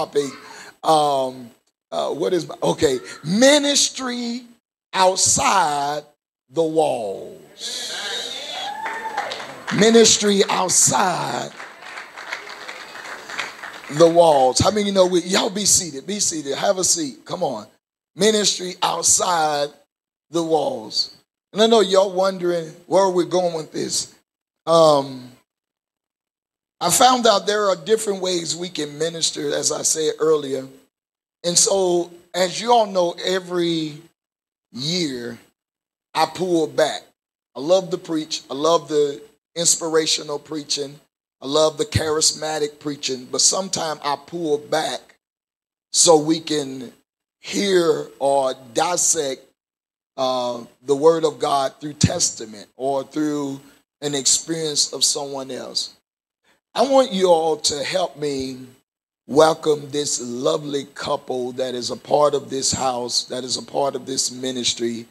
topic. Um, uh, what is okay? Ministry outside the walls. Ministry outside the walls. How many you know we, y'all be seated? Be seated. Have a seat. Come on. Ministry outside the walls. And I know y'all wondering where we're going with this. Um, I found out there are different ways we can minister, as I said earlier. And so, as you all know, every year I pull back. I love to preach. I love the inspirational preaching. I love the charismatic preaching, but sometimes I pull back so we can hear or dissect uh, the Word of God through testament or through an experience of someone else. I want you all to help me welcome this lovely couple that is a part of this house, that is a part of this ministry.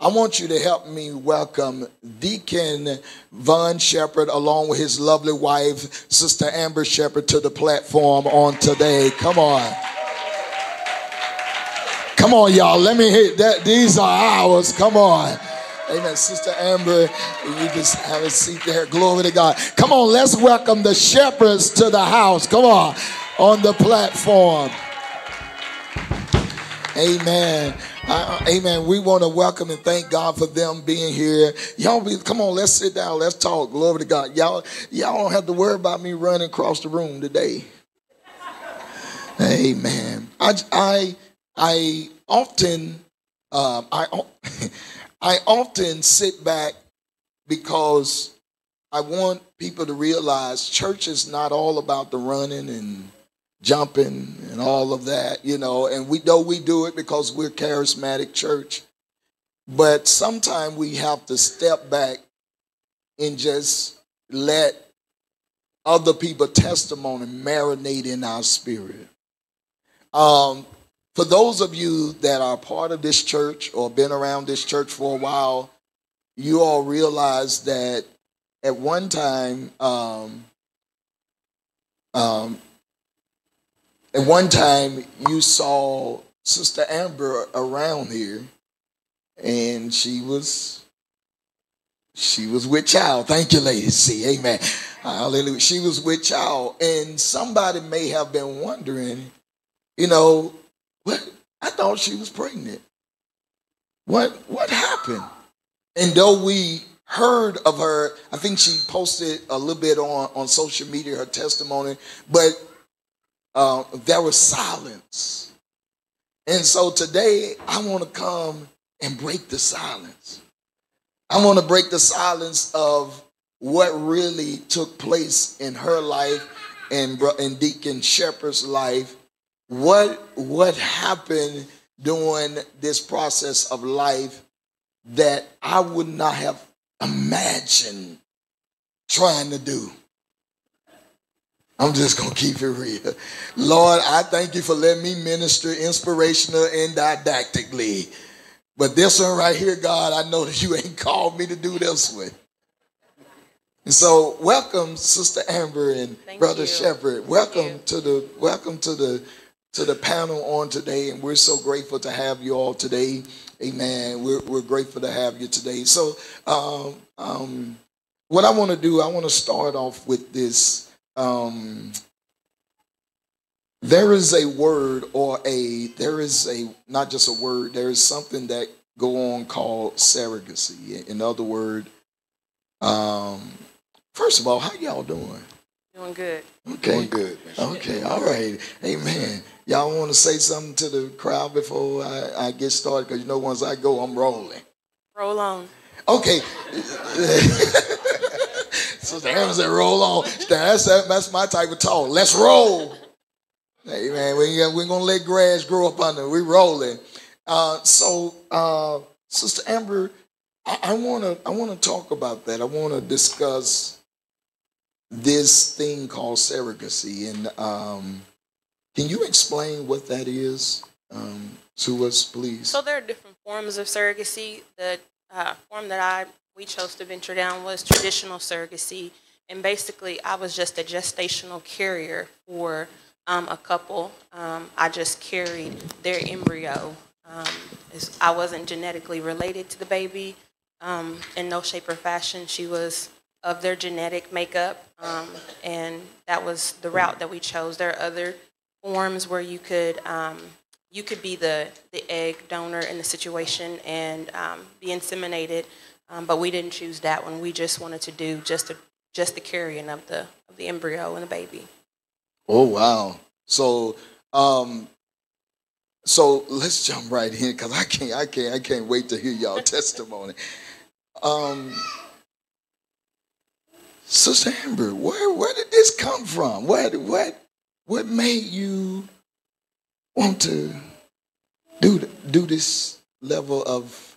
I want you to help me welcome Deacon Vaughn Shepherd along with his lovely wife, Sister Amber Shepherd, to the platform on today. Come on. Come on, y'all. Let me hit that. These are ours. Come on. Amen. Sister Amber, you just have a seat there. Glory to God. Come on, let's welcome the shepherds to the house. Come on, on the platform. Amen. Uh, amen. We want to welcome and thank God for them being here. Y'all be, come on, let's sit down. Let's talk. Glory to God. Y'all, y'all don't have to worry about me running across the room today. Amen. I, I, I often, um, I, I often sit back because I want people to realize church is not all about the running and jumping and all of that, you know, and we know we do it because we're charismatic church. But sometimes we have to step back and just let other people testimony marinate in our spirit. Um, for those of you that are part of this church or been around this church for a while, you all realize that at one time, um, um, at one time, you saw Sister Amber around here, and she was she was with child. Thank you, ladies. See, amen. Hallelujah. She was with child, and somebody may have been wondering, you know, what? I thought she was pregnant. What what happened? And though we heard of her, I think she posted a little bit on, on social media her testimony, but uh, there was silence. And so today, I want to come and break the silence. I want to break the silence of what really took place in her life and, and Deacon Shepherd's life. What, what happened during this process of life that I would not have imagined trying to do. I'm just going to keep it real. Lord, I thank you for letting me minister inspirational and didactically. But this one right here, God, I know that you ain't called me to do this one. And so, welcome, Sister Amber and thank Brother you. Shepherd. Welcome to the welcome to the to the panel on today, and we're so grateful to have you all today. Amen. We're we're grateful to have you today. So, um, um, what I want to do, I want to start off with this um, there is a word or a there is a not just a word there is something that go on called surrogacy. In other words um, first of all how y'all doing? Doing good. Okay. Doing good. Okay. All right. Amen y'all want to say something to the crowd before i, I get started because you know once i go i'm rolling roll on okay So the Aaron said, roll on. That's, that's my type of talk. Let's roll. Hey, man, we, we're going to let grass grow up under. We're rolling. Uh, so, uh, Sister Amber, I want to I want to talk about that. I want to discuss this thing called surrogacy, and um, can you explain what that is um, to us, please? So there are different forms of surrogacy. The uh, form that I we chose to venture down was traditional surrogacy. And basically, I was just a gestational carrier for um, a couple. Um, I just carried their embryo. Um, I wasn't genetically related to the baby um, in no shape or fashion. She was of their genetic makeup, um, and that was the route that we chose. There are other forms where you could um, you could be the the egg donor in the situation and um, be inseminated, um, but we didn't choose that one. We just wanted to do just the just the carrying of the of the embryo and the baby. Oh wow. So um so let's jump right in because I can't I can't I can't wait to hear y'all testimony. Um Sister Amber, where where did this come from? What what what made you want to do do this level of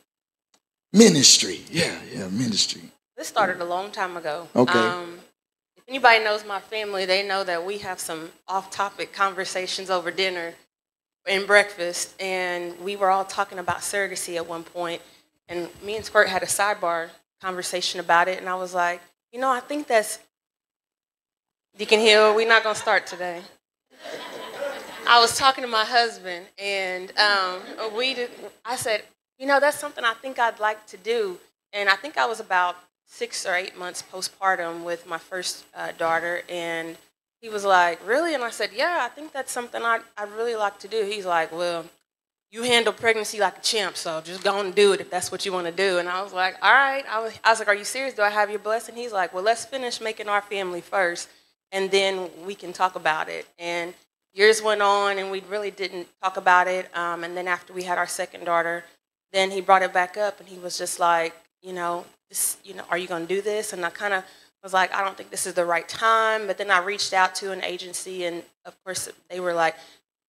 ministry? Yeah, yeah, ministry. This started a long time ago. Okay. Um, if anybody knows my family, they know that we have some off-topic conversations over dinner and breakfast, and we were all talking about surrogacy at one point, and me and Squirt had a sidebar conversation about it, and I was like, you know, I think that's Deacon Hill. We're not gonna start today. I was talking to my husband, and um, we did, I said, you know, that's something I think I'd like to do. And I think I was about six or eight months postpartum with my first uh, daughter, and he was like, really? And I said, yeah, I think that's something I'd, I'd really like to do. He's like, well, you handle pregnancy like a champ, so just go and do it if that's what you want to do. And I was like, all right. I was, I was like, are you serious? Do I have your blessing? He's like, well, let's finish making our family first, and then we can talk about it. And years went on, and we really didn't talk about it. Um, and then after we had our second daughter, then he brought it back up, and he was just like, you know, this, you know, are you going to do this? And I kind of was like, I don't think this is the right time. But then I reached out to an agency, and of course, they were like,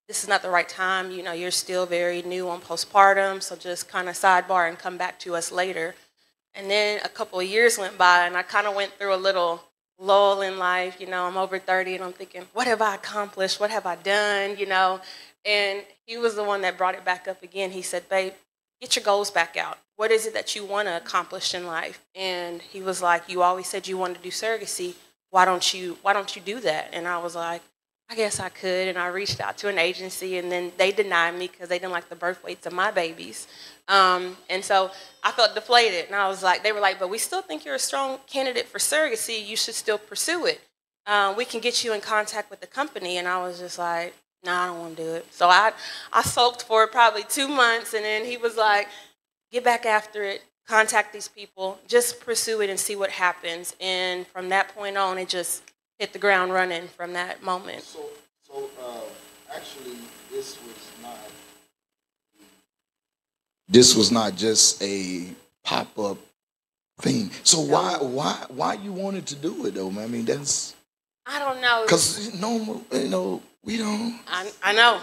this is not the right time. You know, you're still very new on postpartum, so just kind of sidebar and come back to us later. And then a couple of years went by, and I kind of went through a little lull in life. You know, I'm over 30, and I'm thinking, what have I accomplished? What have I done? You know, and he was the one that brought it back up again. He said, babe, get your goals back out. What is it that you want to accomplish in life? And he was like, you always said you wanted to do surrogacy. Why don't you Why don't you do that? And I was like, I guess I could. And I reached out to an agency, and then they denied me because they didn't like the birth weights of my babies. Um, and so I felt deflated. And I was like, they were like, but we still think you're a strong candidate for surrogacy. You should still pursue it. Um, we can get you in contact with the company. And I was just like, no, nah, I don't want to do it. So I, I sulked for probably two months, and then he was like, get back after it, contact these people, just pursue it and see what happens. And from that point on, it just hit the ground running from that moment. So, so uh, actually, this was. This was not just a pop up thing. So why, why, why you wanted to do it though? man? I mean, that's I don't know. because normal, you know, we don't. I, I know.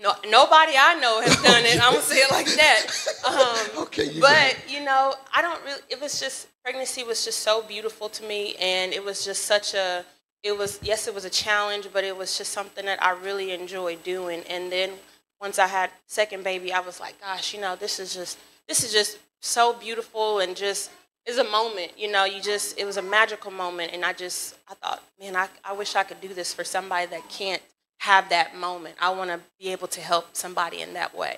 No, nobody I know has done it. I'm gonna say it like that. Um, Okay, you but you know, I don't really. It was just pregnancy was just so beautiful to me, and it was just such a. It was yes, it was a challenge, but it was just something that I really enjoyed doing. And then once I had second baby, I was like, gosh, you know, this is just this is just so beautiful and just is a moment. You know, you just it was a magical moment, and I just I thought, man, I I wish I could do this for somebody that can't have that moment. I want to be able to help somebody in that way.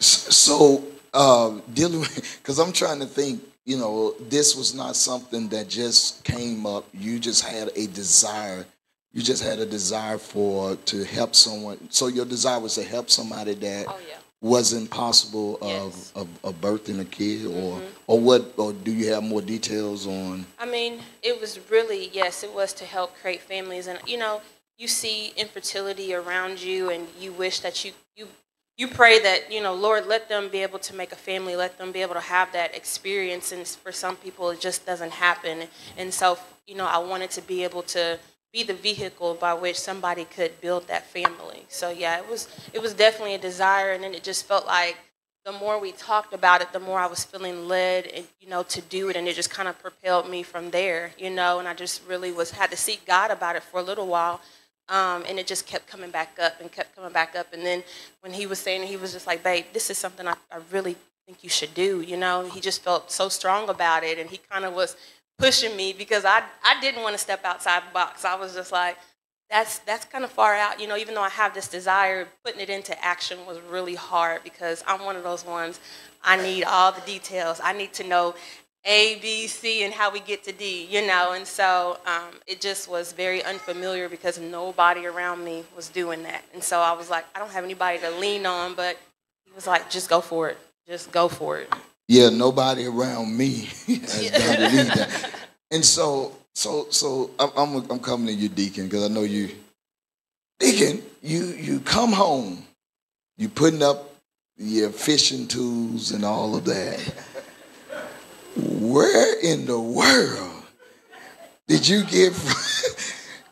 So, uh, dealing because I'm trying to think, you know, this was not something that just came up. You just had a desire. You just had a desire for to help someone. So your desire was to help somebody that Oh yeah. wasn't possible of, Yes. of, of birthing a kid, or mm-hmm. or what? Or do you have more details on? I mean, it was really, yes, it was to help create families. And, you know, you see infertility around you and you wish that you, you, you pray that, you know, Lord, let them be able to make a family, let them be able to have that experience. And for some people, it just doesn't happen. And so, you know, I wanted to be able to be the vehicle by which somebody could build that family. So, yeah, it was, it was definitely a desire. And then it just felt like, the more we talked about it, the more I was feeling led, and, you know, to do it, and it just kind of propelled me from there, you know. And I just really was had to seek God about it for a little while, um, and it just kept coming back up and kept coming back up. And then when he was saying, he was just like, "Babe, this is something I, I really think you should do," you know. He just felt so strong about it, and he kind of was pushing me because I, I didn't want to step outside the box. I was just like, that's that's kind of far out, you know. Even though I have this desire, putting it into action was really hard because I'm one of those ones. I need all the details. I need to know A, B, C, and how we get to D, you know. And so um, it just was very unfamiliar because nobody around me was doing that. And so I was like, I don't have anybody to lean on, but he was like, just go for it. Just go for it. Yeah, nobody around me has done to lead that. And so so, so I'm, I'm, I'm coming to you, Deacon, because I know you. Deacon, you you come home, you putting up your fishing tools and all of that. Where in the world did you get?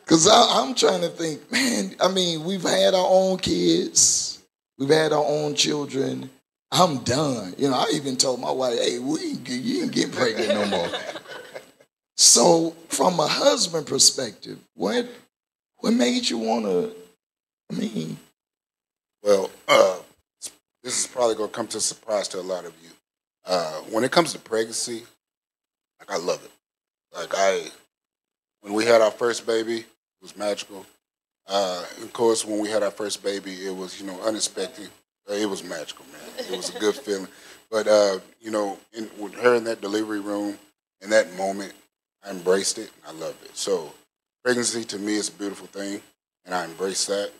Because I'm trying to think, man. I mean, we've had our own kids, we've had our own children. I'm done. You know, I even told my wife, "Hey, we you ain't get pregnant no more." So, from a husband perspective, what what made you want to? I mean, well, uh, this is probably going to come to a surprise to a lot of you. Uh, when it comes to pregnancy, like I love it. Like I, when we had our first baby, it was magical. Uh, of course, when we had our first baby, it was you know unexpected. It was magical, man. It was a good feeling. But uh, you know, in, with her in that delivery room, in that moment, I embraced it. I loved it. So pregnancy to me is a beautiful thing, and I embrace that.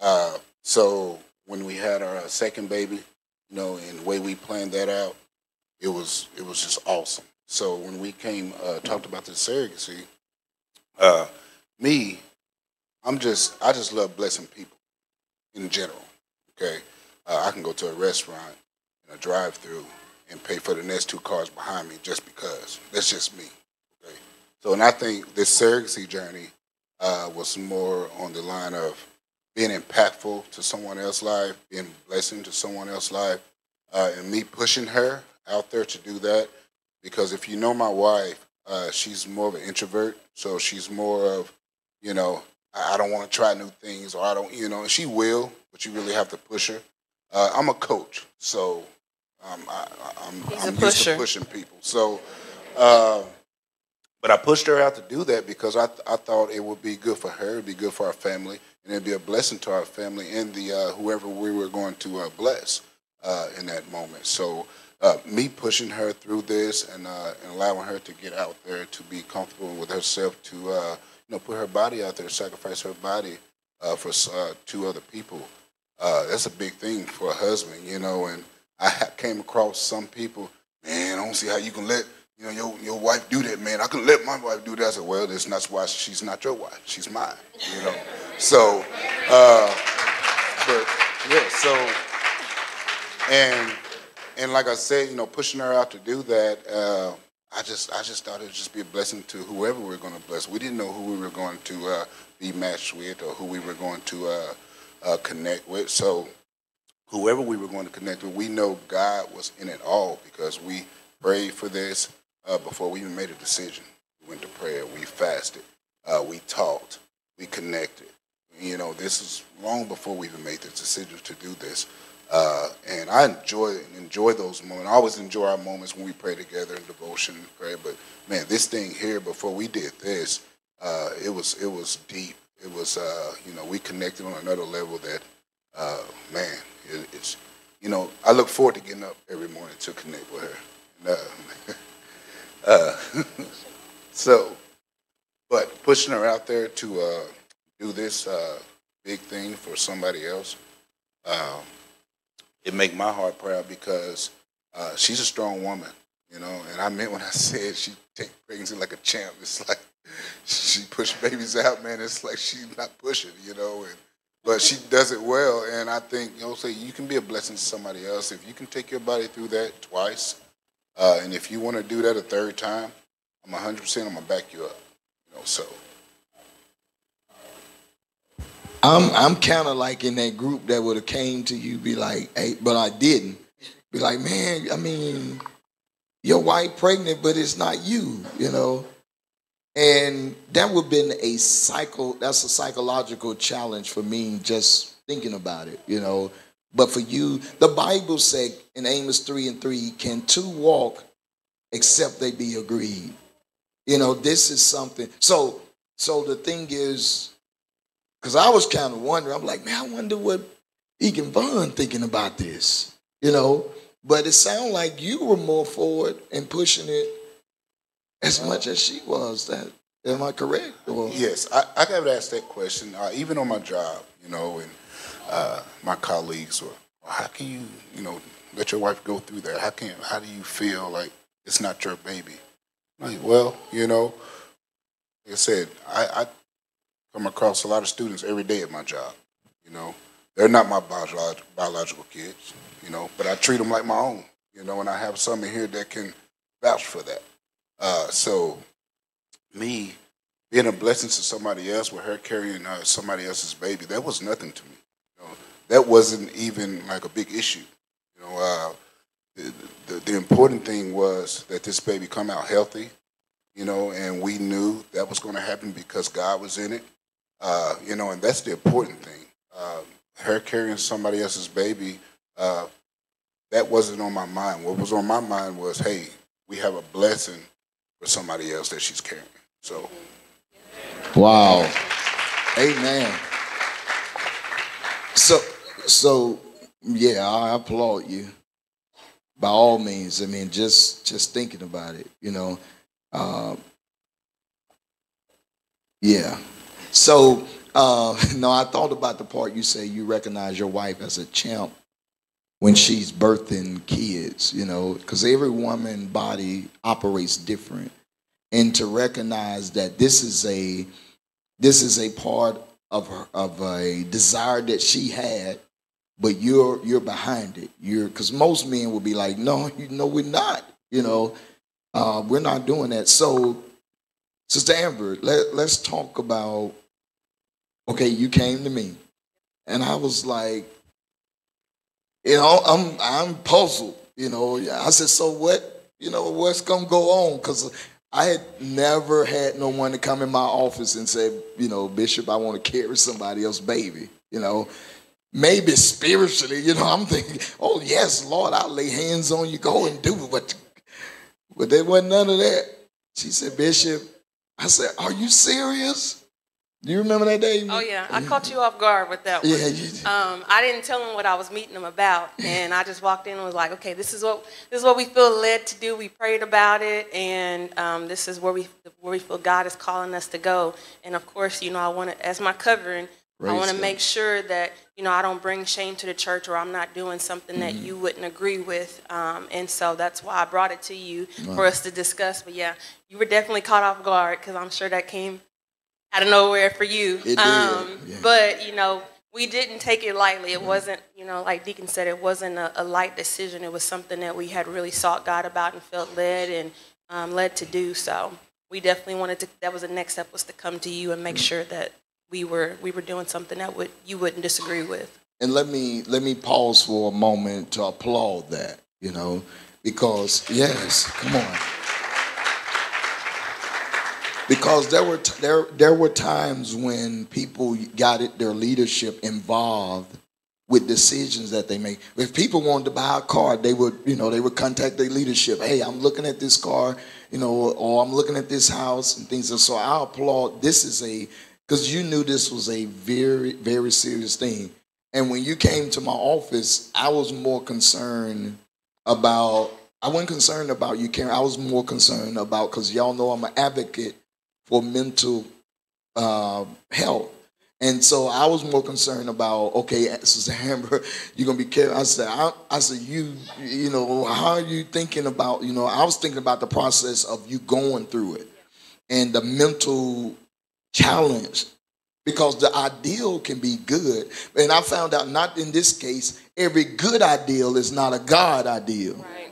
Uh, so when we had our second baby, you know, and the way we planned that out, it was it was just awesome. So when we came uh, talked about the surrogacy, uh, me, I'm just I just love blessing people in general. Okay, uh, I can go to a restaurant a drive-through and pay for the next two cars behind me just because. That's just me. So, and I think this surrogacy journey uh, was more on the line of being impactful to someone else's life, being blessing to someone else's life, uh, and me pushing her out there to do that. Because if you know my wife, uh, she's more of an introvert, so she's more of, you know, I don't want to try new things, or I don't, you know, she will, but you really have to push her. Uh, I'm a coach, so um, I, am I'm used to pushing people. So. Uh, but I pushed her out to do that because I, th- I thought it would be good for her, it'd be good for our family, and it'd be a blessing to our family and the uh, whoever we were going to uh, bless uh, in that moment. So uh, me pushing her through this and, uh, and allowing her to get out there to be comfortable with herself, to uh, you know put her body out there, sacrifice her body for two other people. That's a big thing for a husband, you know. And I came across some people, man, I don't see how you can let you know, your, your wife do that, man. I can let my wife do that. I said, well, that's not why she's not your wife. She's mine, you know. So, uh, but yeah, so, and, and like I said, you know, pushing her out to do that, uh, I just, I just thought it would just be a blessing to whoever we are going to bless. We didn't know who we were going to uh, be matched with or who we were going to uh, connect with. So, whoever we were going to connect with, we know God was in it all because we prayed for this uh, before we even made a decision. We went to prayer, we fasted, uh, we talked, we connected. You know, this is long before we even made the decision to do this. Uh, and I enjoy enjoy those moments. I always enjoy our moments when we pray together in devotion and pray. But man, this thing here before we did this, uh, it was it was deep. It was uh, you know we connected on another level that uh, man, it, it's you know I look forward to getting up every morning to connect with her. And, uh, Uh, so, but pushing her out there to uh, do this uh, big thing for somebody else, um, it make my heart proud because she's a strong woman, you know. And I meant when I said she take pregnancy like a champ. It's like she push babies out, man. It's like she's not pushing, you know. And but she does it well, and I think you know, say you can be a blessing to somebody else if you can take your body through that twice uh, and if you want to do that a third time, I'm 100%, I'm going to back you up. You know, so. I'm I'm kind of like in that group that would have came to you, be like, hey, but I didn't. Be like, man, I mean, your wife pregnant, but it's not you, you know. And that would have been a cycle. That's a psychological challenge for me, just thinking about it, you know. But for you, the Bible said in Amos 3 and 3, can two walk except they be agreed? You know, this is something. So, so the thing is, because I was kind of wondering, I'm like, man, I wonder what Deacon Vaughn thinking about this. You know, but it sounded like you were more forward and pushing it as much as she was. That am I correct? Or? Yes, I, I got asked that question uh, even on my job, you know, and uh, my colleagues were, how can you, you know, let your wife go through that? How can, how do you feel like it's not your baby? Like, well, you know, like I said, I, I come across a lot of students every day at my job. You know, they're not my biolog- biological kids, you know, but I treat them like my own, you know, and I have some in here that can vouch for that. Uh, so, me being a blessing to somebody else with her carrying uh, somebody else's baby, that was nothing to me. You know, that wasn't even like a big issue. You know, uh, the, the, the important thing was that this baby come out healthy, you know, and we knew that was going to happen because God was in it, uh, you know, and that's the important thing. Uh, her carrying somebody else's baby, uh, that wasn't on my mind. What was on my mind was, hey, we have a blessing for somebody else that she's carrying. So, wow, amen. So, so yeah, I applaud you. By all means, I mean just just thinking about it, you know. Uh, yeah. So, uh, no, I thought about the part you say you recognize your wife as a champ when she's birthing kids, you know, because every woman body operates different, and to recognize that this is a this is a part of her, of a desire that she had, but you're you're behind it. You're because most men would be like, no, you know, we're not. You know, uh, we're not doing that. So, Sister Amber, let let's talk about. Okay, you came to me, and I was like, you know, I'm I'm puzzled. You know, I said, so what? You know, what's gonna go on? Because I had never had no one to come in my office and say, you know, Bishop, I want to carry somebody else's baby. You know, maybe spiritually, you know, I'm thinking, oh yes, Lord, I'll lay hands on you, go and do it. But but there wasn't none of that. She said, Bishop, I said, Are you serious? Do you remember that day? Oh yeah, I caught you off guard with that one. Yeah, you did. Um, I didn't tell them what I was meeting them about, and I just walked in and was like, "Okay, this is what this is what we feel led to do. We prayed about it, and um, this is where we where we feel God is calling us to go." And of course, you know, I want to, as my covering, I want to make sure that you know I don't bring shame to the church, or I'm not doing something that Mm-hmm. you wouldn't agree with. Um, and so that's why I brought it to you for us to discuss. But yeah, you were definitely caught off guard because I'm sure that came out of nowhere for you. It did, Um, yeah. But you know, we didn't take it lightly. It wasn't, you know, like Deacon said, it wasn't a, a light decision. It was something that we had really sought God about and felt led and um, led to do. So we definitely wanted to. That was the next step was to come to you and make sure that we were we were doing something that would you wouldn't disagree with. and let me let me pause for a moment to applaud that you know because yes come on because there were there there were times when people got it their leadership involved with decisions that they make if people wanted to buy a car they would you know they would contact their leadership hey i'm looking at this car you know or i'm looking at this house and things and so i applaud this is a because you knew this was a very very serious thing and when you came to my office, I was more concerned about. I wasn't concerned about you, Karen. I was more concerned about because y'all know I'm an advocate for mental uh, health, and so I was more concerned about. Okay, Sister Amber, you're gonna be careful. I said, I, I said, you, you know, how are you thinking about? You know, I was thinking about the process of you going through it, and the mental challenge because the ideal can be good. And I found out not in this case, every good ideal is not a God ideal. Right.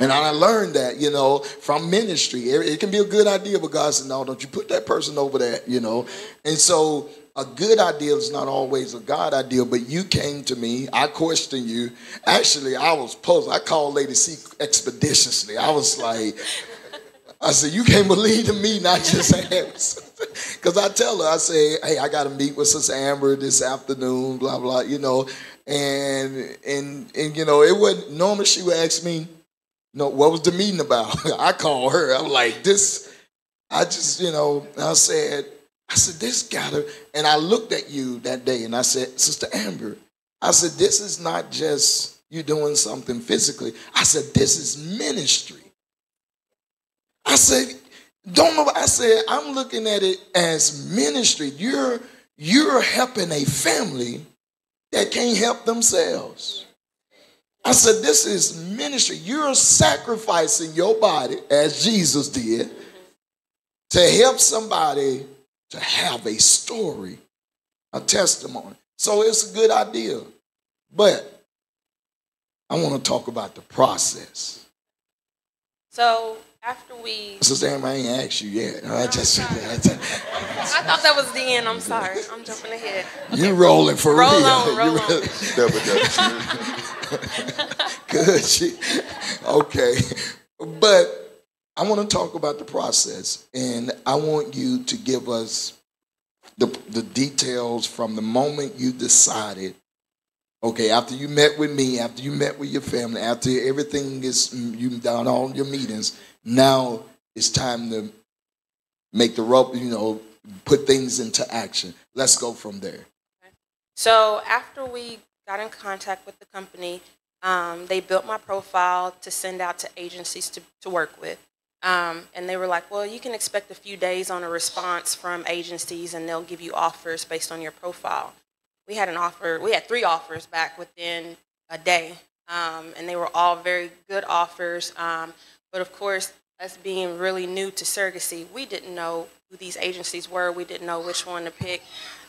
And I learned that, you know, from ministry. It can be a good idea, but God said, no, don't you put that person over there, you know. And so a good idea is not always a God idea, but you came to me. I questioned you. Actually, I was puzzled. I called Lady C expeditiously. I was like, I said, you can't believe in me, not just. Because I tell her, I say, hey, I got to meet with Sister Amber this afternoon, blah, blah, you know. And, and, and you know, it wouldn't normally she would ask me, no, what was the meeting about? I call her. I'm like, this, I just, you know, I said, I said, this gotta, and I looked at you that day and I said, Sister Amber, I said, this is not just you doing something physically. I said, this is ministry. I said, don't know. I said, I'm looking at it as ministry. You're you're helping a family that can't help themselves. I said, this is ministry. You're sacrificing your body as Jesus did to help somebody to have a story, a testimony. So it's a good idea. But I want to talk about the process. So after we. Sister Sam, I ain't asked you yet. I just, I, I thought that was the end. I'm sorry. I'm jumping ahead. You're rolling for roll real. On, roll on. Good. She, okay. But I want to talk about the process, and I want you to give us the, the details from the moment you decided Okay, after you met with me, after you met with your family, after everything is you've done all your meetings, now it's time to make the rope, you know, put things into action. Let's go from there. So after we got in contact with the company, um, they built my profile to send out to agencies to, to work with. Um, and they were like, well, you can expect a few days on a response from agencies and they'll give you offers based on your profile we had an offer, we had three offers back within a day. Um, and they were all very good offers. Um, but of course, us being really new to surrogacy, we didn't know who these agencies were. We didn't know which one to pick.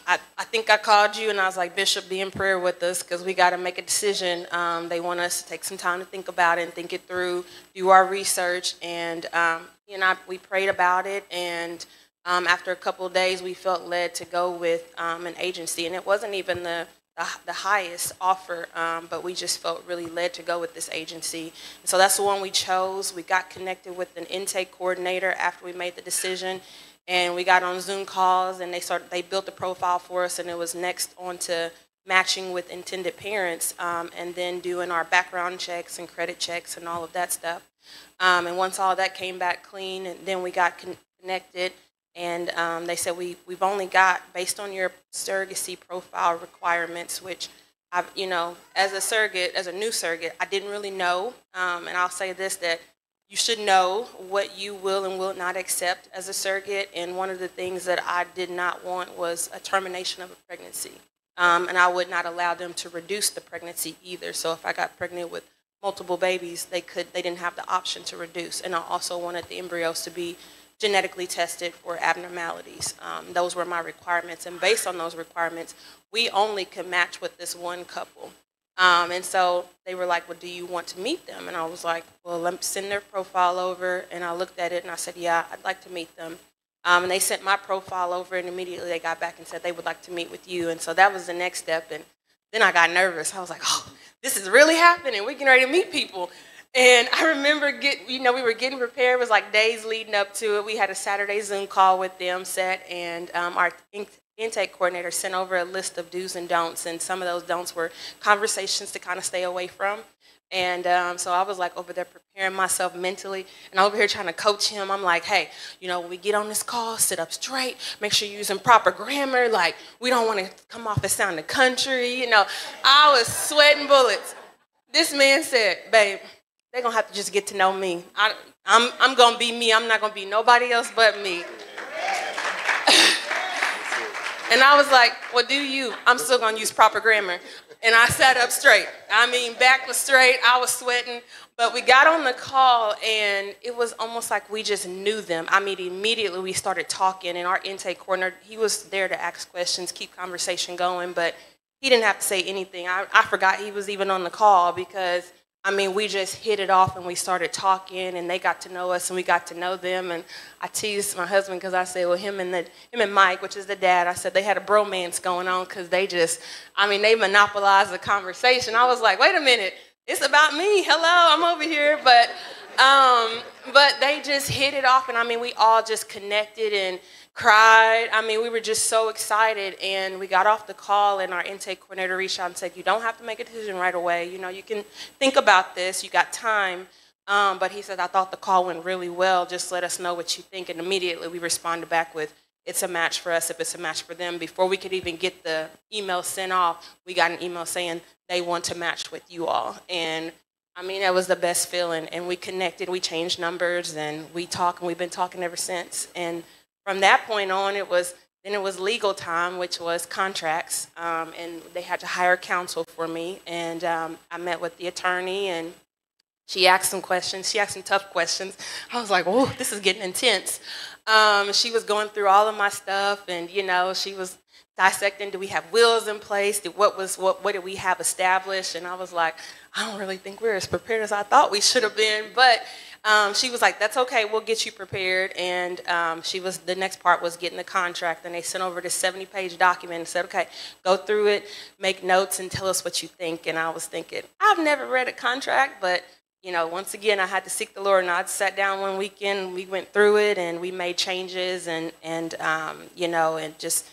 I, I think I called you and I was like, Bishop, be in prayer with us because we got to make a decision. Um, they want us to take some time to think about it and think it through, do our research. And, um, you know, we prayed about it and um, after a couple of days, we felt led to go with um, an agency, and it wasn't even the the, the highest offer, um, but we just felt really led to go with this agency. And so that's the one we chose. We got connected with an intake coordinator after we made the decision, and we got on Zoom calls, and they started. They built a profile for us, and it was next on to matching with intended parents, um, and then doing our background checks and credit checks and all of that stuff. Um, and once all that came back clean, and then we got con connected and um, they said we we've only got based on your surrogacy profile requirements, which I've you know, as a surrogate, as a new surrogate, I didn't really know. Um, and I'll say this that you should know what you will and will not accept as a surrogate. And one of the things that I did not want was a termination of a pregnancy. Um, and I would not allow them to reduce the pregnancy either. So if I got pregnant with multiple babies, they could they didn't have the option to reduce. And I also wanted the embryos to be genetically tested for abnormalities. Um, those were my requirements, and based on those requirements, we only could match with this one couple. Um, and so they were like, well, do you want to meet them? And I was like, well, let me send their profile over. And I looked at it and I said, yeah, I'd like to meet them. Um, and they sent my profile over and immediately they got back and said they would like to meet with you. And so that was the next step. And then I got nervous. I was like, oh, this is really happening. We're getting ready to meet people. And I remember get you know we were getting prepared. It was like days leading up to it. We had a Saturday Zoom call with them set, and um, our intake coordinator sent over a list of do's and don'ts, and some of those don'ts were conversations to kind of stay away from. And um, so I was like over there preparing myself mentally, and over here trying to coach him. I'm like, hey, you know, when we get on this call, sit up straight, make sure you're using proper grammar. Like, we don't want to come off as sounding country. You know, I was sweating bullets. This man said, babe, they're gonna have to just get to know me. I, I'm, I'm gonna be me. I'm not gonna be nobody else but me. And I was like, well, do you? I'm still gonna use proper grammar. And I sat up straight. I mean, back was straight. I was sweating. But we got on the call, and it was almost like we just knew them. I mean, immediately we started talking, and our intake coordinator, he was there to ask questions, keep conversation going, but he didn't have to say anything. I, I forgot he was even on the call because I mean, we just hit it off and we started talking, and they got to know us, and we got to know them. And I teased my husband because I said, well, him and the him and Mike, which is the dad, I said they had a bromance going on because they just, I mean, they monopolized the conversation. I was like, wait a minute, it's about me. Hello, I'm over here, but um, but they just hit it off, and I mean, we all just connected and cried. I mean, we were just so excited. And we got off the call, and our intake coordinator reached out and said, You don't have to make a decision right away. You know, you can think about this, you got time. Um, but he said, I thought the call went really well. Just let us know what you think. And immediately we responded back with, it's a match for us if it's a match for them. Before we could even get the email sent off, we got an email saying they want to match with you all. And I mean, that was the best feeling. And we connected, we changed numbers, and we talked, and we've been talking ever since. And from that point on, it was then it was legal time, which was contracts, um, and they had to hire counsel for me. And um, I met with the attorney, and she asked some questions. She asked some tough questions. I was like, "Oh, this is getting intense." Um, she was going through all of my stuff, and you know, she was dissecting. Do we have wills in place? Did, what was what? What did we have established? And I was like, I don't really think we're as prepared as I thought we should have been, but um, she was like, "That's okay. We'll get you prepared." And um, she was the next part was getting the contract, and they sent over this 70-page document and said, "Okay, go through it, make notes, and tell us what you think." And I was thinking, I've never read a contract, but you know, once again, I had to seek the Lord, and I sat down one weekend. We went through it, and we made changes, and and um, you know, and just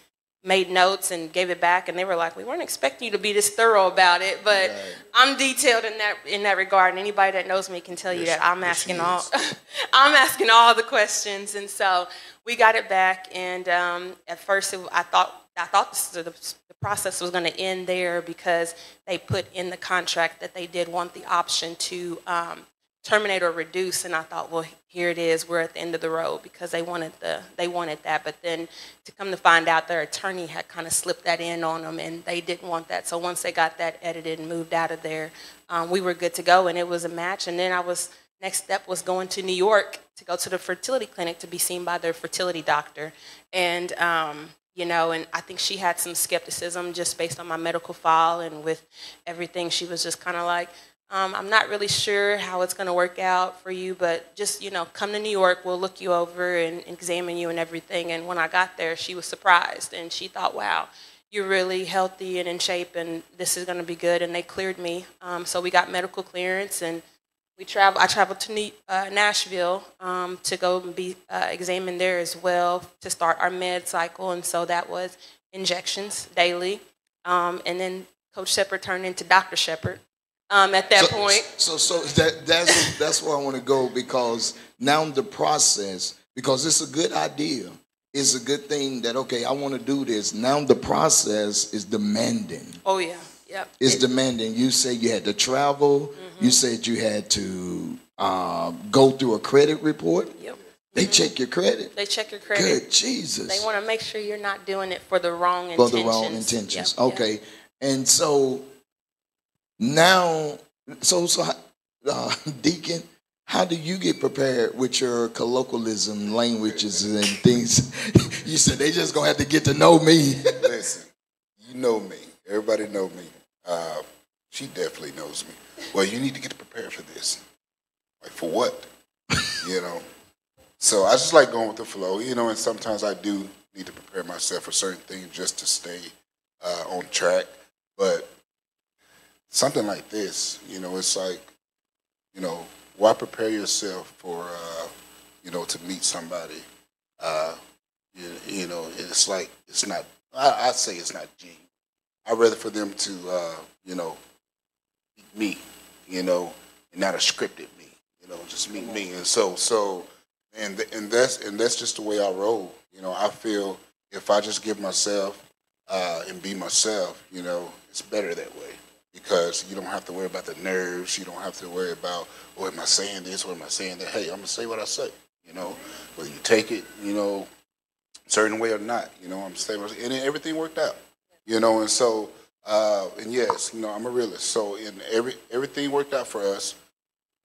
made notes and gave it back and they were like we weren't expecting you to be this thorough about it but right. i'm detailed in that in that regard and anybody that knows me can tell yes, you that i'm asking all i'm asking all the questions and so we got it back and um, at first it, i thought i thought the, the process was going to end there because they put in the contract that they did want the option to um, terminate or reduce and i thought well here it is we're at the end of the road because they wanted the they wanted that. But then to come to find out their attorney had kind of slipped that in on them and they didn't want that. So once they got that edited and moved out of there um, we were good to go and it was a match. And then i was next step was going to new york to go to the fertility clinic to be seen by their fertility doctor. And um, you know and i think she had some skepticism just based on my medical file and with everything. She was just kind of like um, I'm not really sure how it's going to work out for you, but just, you know, come to New York. We'll look you over and examine you and everything. And when I got there, she was surprised and she thought, wow, you're really healthy and in shape and this is going to be good. And they cleared me. Um, so we got medical clearance and we travel. I traveled to uh, Nashville um, to go and be uh, examined there as well to start our med cycle. And so that was injections daily. Um, and then Coach Shepherd turned into Dr. Shepherd um, at that so, point. So, so that, that's that's where I want to go because now the process, because it's a good idea, it's a good thing that okay, I want to do this. Now the process is demanding. Oh yeah, yep. It's it, demanding. You say you had to travel. Mm-hmm. You said you had to uh, go through a credit report. Yep. They mm-hmm. check your credit. They check your credit. Good Jesus. They want to make sure you're not doing it for the wrong for intentions. For the wrong intentions. Yep. Okay. Yep. And so now, so so uh, Deacon, how do you get prepared with your colloquialism languages and things? you said they just gonna have to get to know me. Listen, you know me. Everybody know me. Uh, she definitely knows me. Well, you need to get prepared for this. Like for what? you know. So I just like going with the flow, you know. And sometimes I do need to prepare myself for certain things just to stay uh, on track. But something like this, you know, it's like, you know, why prepare yourself for, uh, you know, to meet somebody? Uh, you, you know, it's like it's not. I, I say it's not genuine. I'd rather for them to, uh, you know, meet me, you know, and not a scripted me, you know, just meet me. And so, so, and and that's and that's just the way I roll. You know, I feel if I just give myself uh, and be myself, you know, it's better that way because you don't have to worry about the nerves. You don't have to worry about, oh, am I saying this or am I saying that? Hey, I'm gonna say what I say. You know, whether you take it, you know, certain way or not. You know, I'm saying, and everything worked out. You know, and so, uh, and yes, you know, I'm a realist. So, in every everything worked out for us.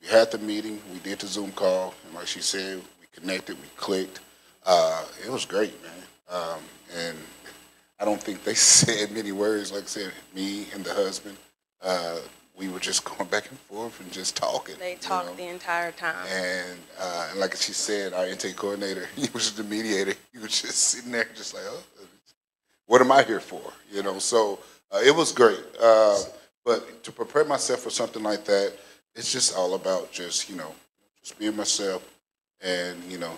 We had the meeting. We did the Zoom call, and like she said, we connected. We clicked. Uh, it was great, man. Um, and I don't think they said many words. Like I said, me and the husband uh, we were just going back and forth and just talking. They talked you know? the entire time. And, uh, and like she said, our intake coordinator, he was the mediator. He was just sitting there, just like, oh, what am I here for? You know, so uh, it was great. Uh, but to prepare myself for something like that, it's just all about just you know, just being myself, and you know.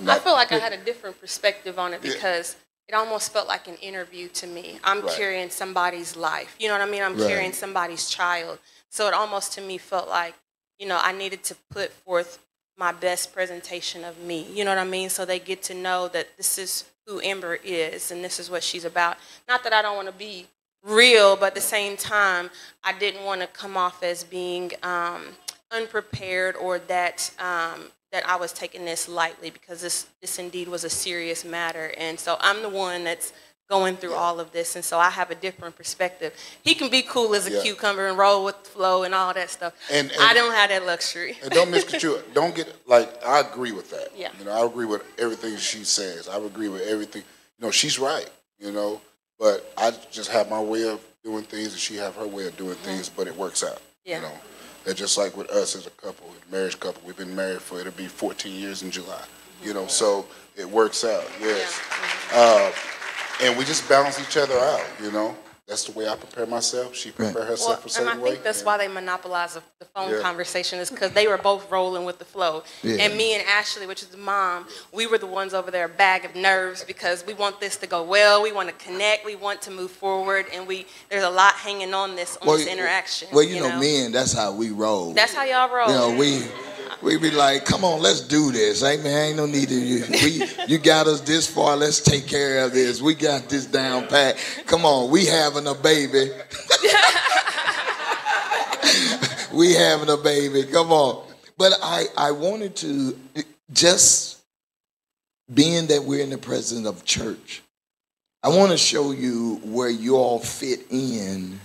Not, I feel like I had a different perspective on it because it almost felt like an interview to me. I'm right. carrying somebody's life. You know what I mean? I'm right. carrying somebody's child. So it almost to me felt like, you know, I needed to put forth my best presentation of me. You know what I mean? So they get to know that this is who Amber is and this is what she's about. Not that I don't want to be real, but at the same time, I didn't want to come off as being um, unprepared or that um, that I was taking this lightly because this this indeed was a serious matter. And so I'm the one that's going through all of this, and so I have a different perspective. He can be cool as a Yeah. cucumber and roll with the flow and all that stuff. And- and- I don't have that luxury. And don't misconstrue it. Don't get like I agree with that. Yeah. You know, I agree with everything she says. I agree with everything. You know, she's right. You know, but I just have my way of doing things, and she have her way of doing mm-hmm. things. But it works out. Yeah. You know, they're just like with us as a couple, a marriage couple. We've been married for it'll be 14 years in July. You know, so it works out. Yes. Uh, and we just balance each other out. You know, that's the way I prepare myself. She prepare Well, herself a and certain I way. think that's and- why they monopolize the, the phone Yeah. conversation is because they were both rolling with the flow. Yeah. And me and Ashley, which is the mom, we were the ones over there, bag of nerves because we want this to go well. We want to connect. We want to move forward, and we there's a lot hanging on this on this interaction. Well, you, know, men, that's how we roll. That's how y'all roll. you know, we we be like, come on, let's do this. Hey man, ain't no need to you. We you got us this far. Let's take care of this. We got this down pat. Come on, we having a baby. we having a baby. Come on. But I I wanted to just being that we're in the presence of church. I want to show you where you all fit in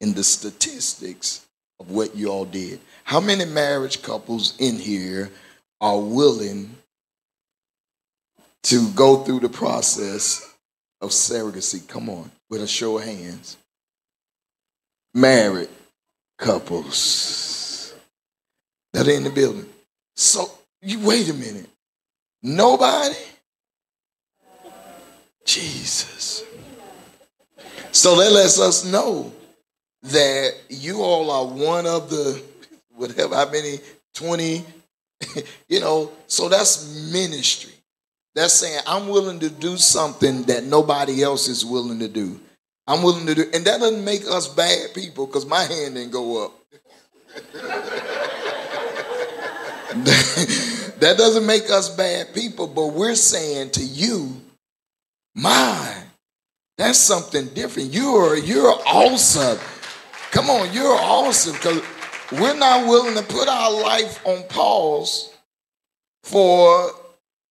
in the statistics of what you all did. How many marriage couples in here are willing to go through the process of surrogacy? Come on, with a show of hands. Married couples that are in the building. So you wait a minute. Nobody? Jesus. So that lets us know that you all are one of the whatever how many 20 you know? So that's ministry. That's saying i'm willing to do something that nobody else is willing to do. I'm willing to do and that doesn't make us bad people because my hand didn't go up. That doesn't make us bad people but we're saying to you my that's something different. You're you're awesome. Come on, you're awesome because we're not willing to put our life on pause for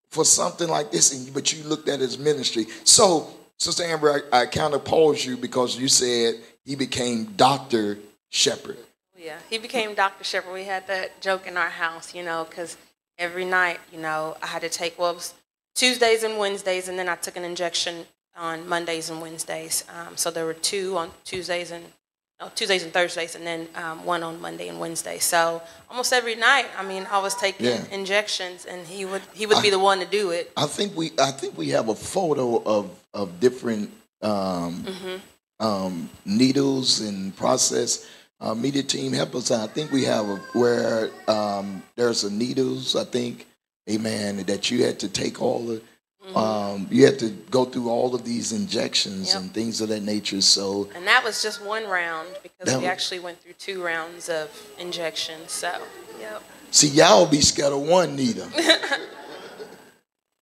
for something like this. And but you looked at his ministry. So, Sister Amber, I, I kind of paused you because you said he became Doctor Shepherd. Yeah, he became Dr. Shepherd. We had that joke in our house, you know, because every night, you know, I had to take, well, Tuesdays and Wednesdays, and then I took an injection on Mondays and Wednesdays. Um, so there were two on Tuesdays and no, Tuesdays and Thursdays, and then um, one on Monday and Wednesday. So almost every night, I mean, I was taking Yeah. injections, and he would he would be the one to do it. I think we I think we have a photo of of different um, um, needles and process. Uh, media team help us out. I think we have a, where um, there's a needles. I think, amen, that you had to take all the. Um, you had to go through all of these injections Yep. and things of that nature. So And that was just one round because we was- actually went through two rounds of injections. So, yep. see, y'all be scared of one needle.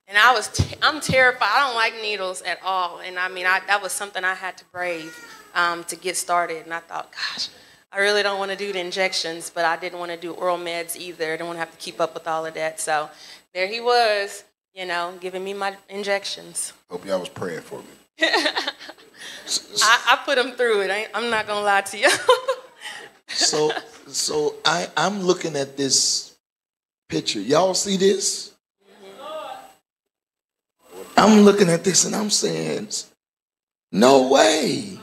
And I was, t- I'm terrified. I don't like needles at all. And I mean, I, that was something I had to brave um, to get started. And I thought, gosh, I really don't want to do the injections, but I didn't want to do oral meds either. I didn't want to have to keep up with all of that. So there he was, you know, giving me my injections. Hope y'all was praying for me. I, I put them through it. I, I'm not going to lie to you. so so I I'm looking at this picture. Y'all see this? I'm looking at this and I'm saying, no way.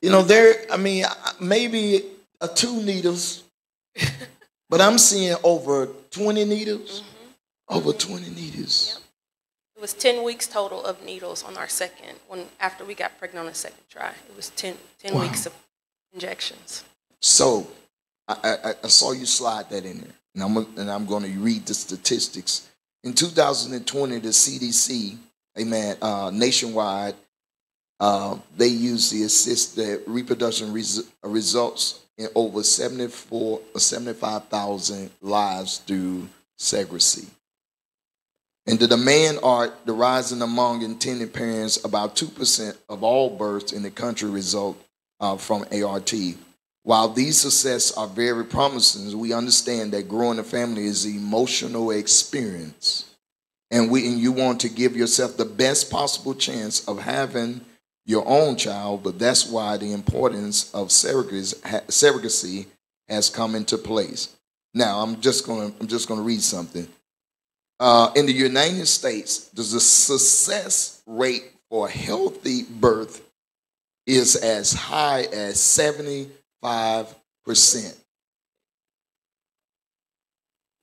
You know, there. I mean, maybe a two needles, but I'm seeing over 20 needles. Over 20 needles. It was 10 weeks total of needles on our second, when after we got pregnant on the second try. It was 10, 10 Wow. weeks of injections. So I, I, I saw you slide that in there, and I'm and I'm going to read the statistics. In 2020, the CDC, amen, uh, nationwide, uh, they use the assist the reproduction res- results in over 74 or 75,000 lives through surrogacy. And the demand art, the rising among intended parents. About 2% of all births in the country result uh, from ART. While these successes are very promising, we understand that growing a family is an emotional experience. And, we, and you want to give yourself the best possible chance of having your own child, but that's why the importance of surrogacy has come into place. Now, I'm just going to I'm just going to read something. Uh, in the United States, the success rate for healthy birth is as high as 75%.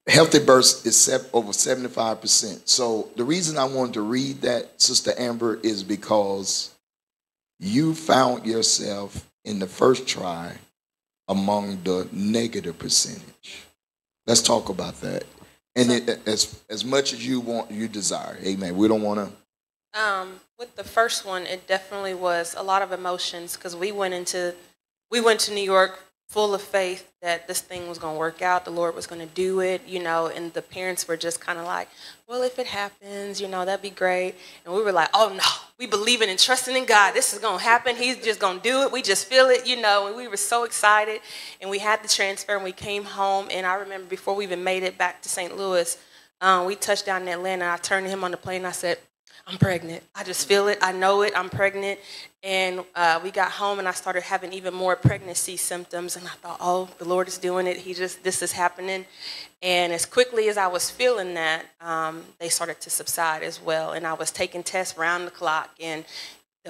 Healthy birth is over 75%. So the reason I wanted to read that, Sister Amber, is because you found yourself in the first try among the negative percentage. Let's talk about that. And it, as as much as you want, you desire. Amen. We don't want to. Um, with the first one, it definitely was a lot of emotions because we went into we went to New York full of faith that this thing was going to work out, the Lord was going to do it, you know, and the parents were just kind of like, well, if it happens, you know, that'd be great. And we were like, oh no, we believing and trusting in God. This is going to happen. He's just going to do it. We just feel it, you know, and we were so excited. And we had the transfer and we came home. And I remember before we even made it back to St. Louis, um, we touched down in Atlanta. I turned to him on the plane. I said, I'm pregnant. I just feel it. I know it. I'm pregnant. And uh, we got home and I started having even more pregnancy symptoms. And I thought, oh, the Lord is doing it. He just, this is happening. And as quickly as I was feeling that, um, they started to subside as well. And I was taking tests round the clock and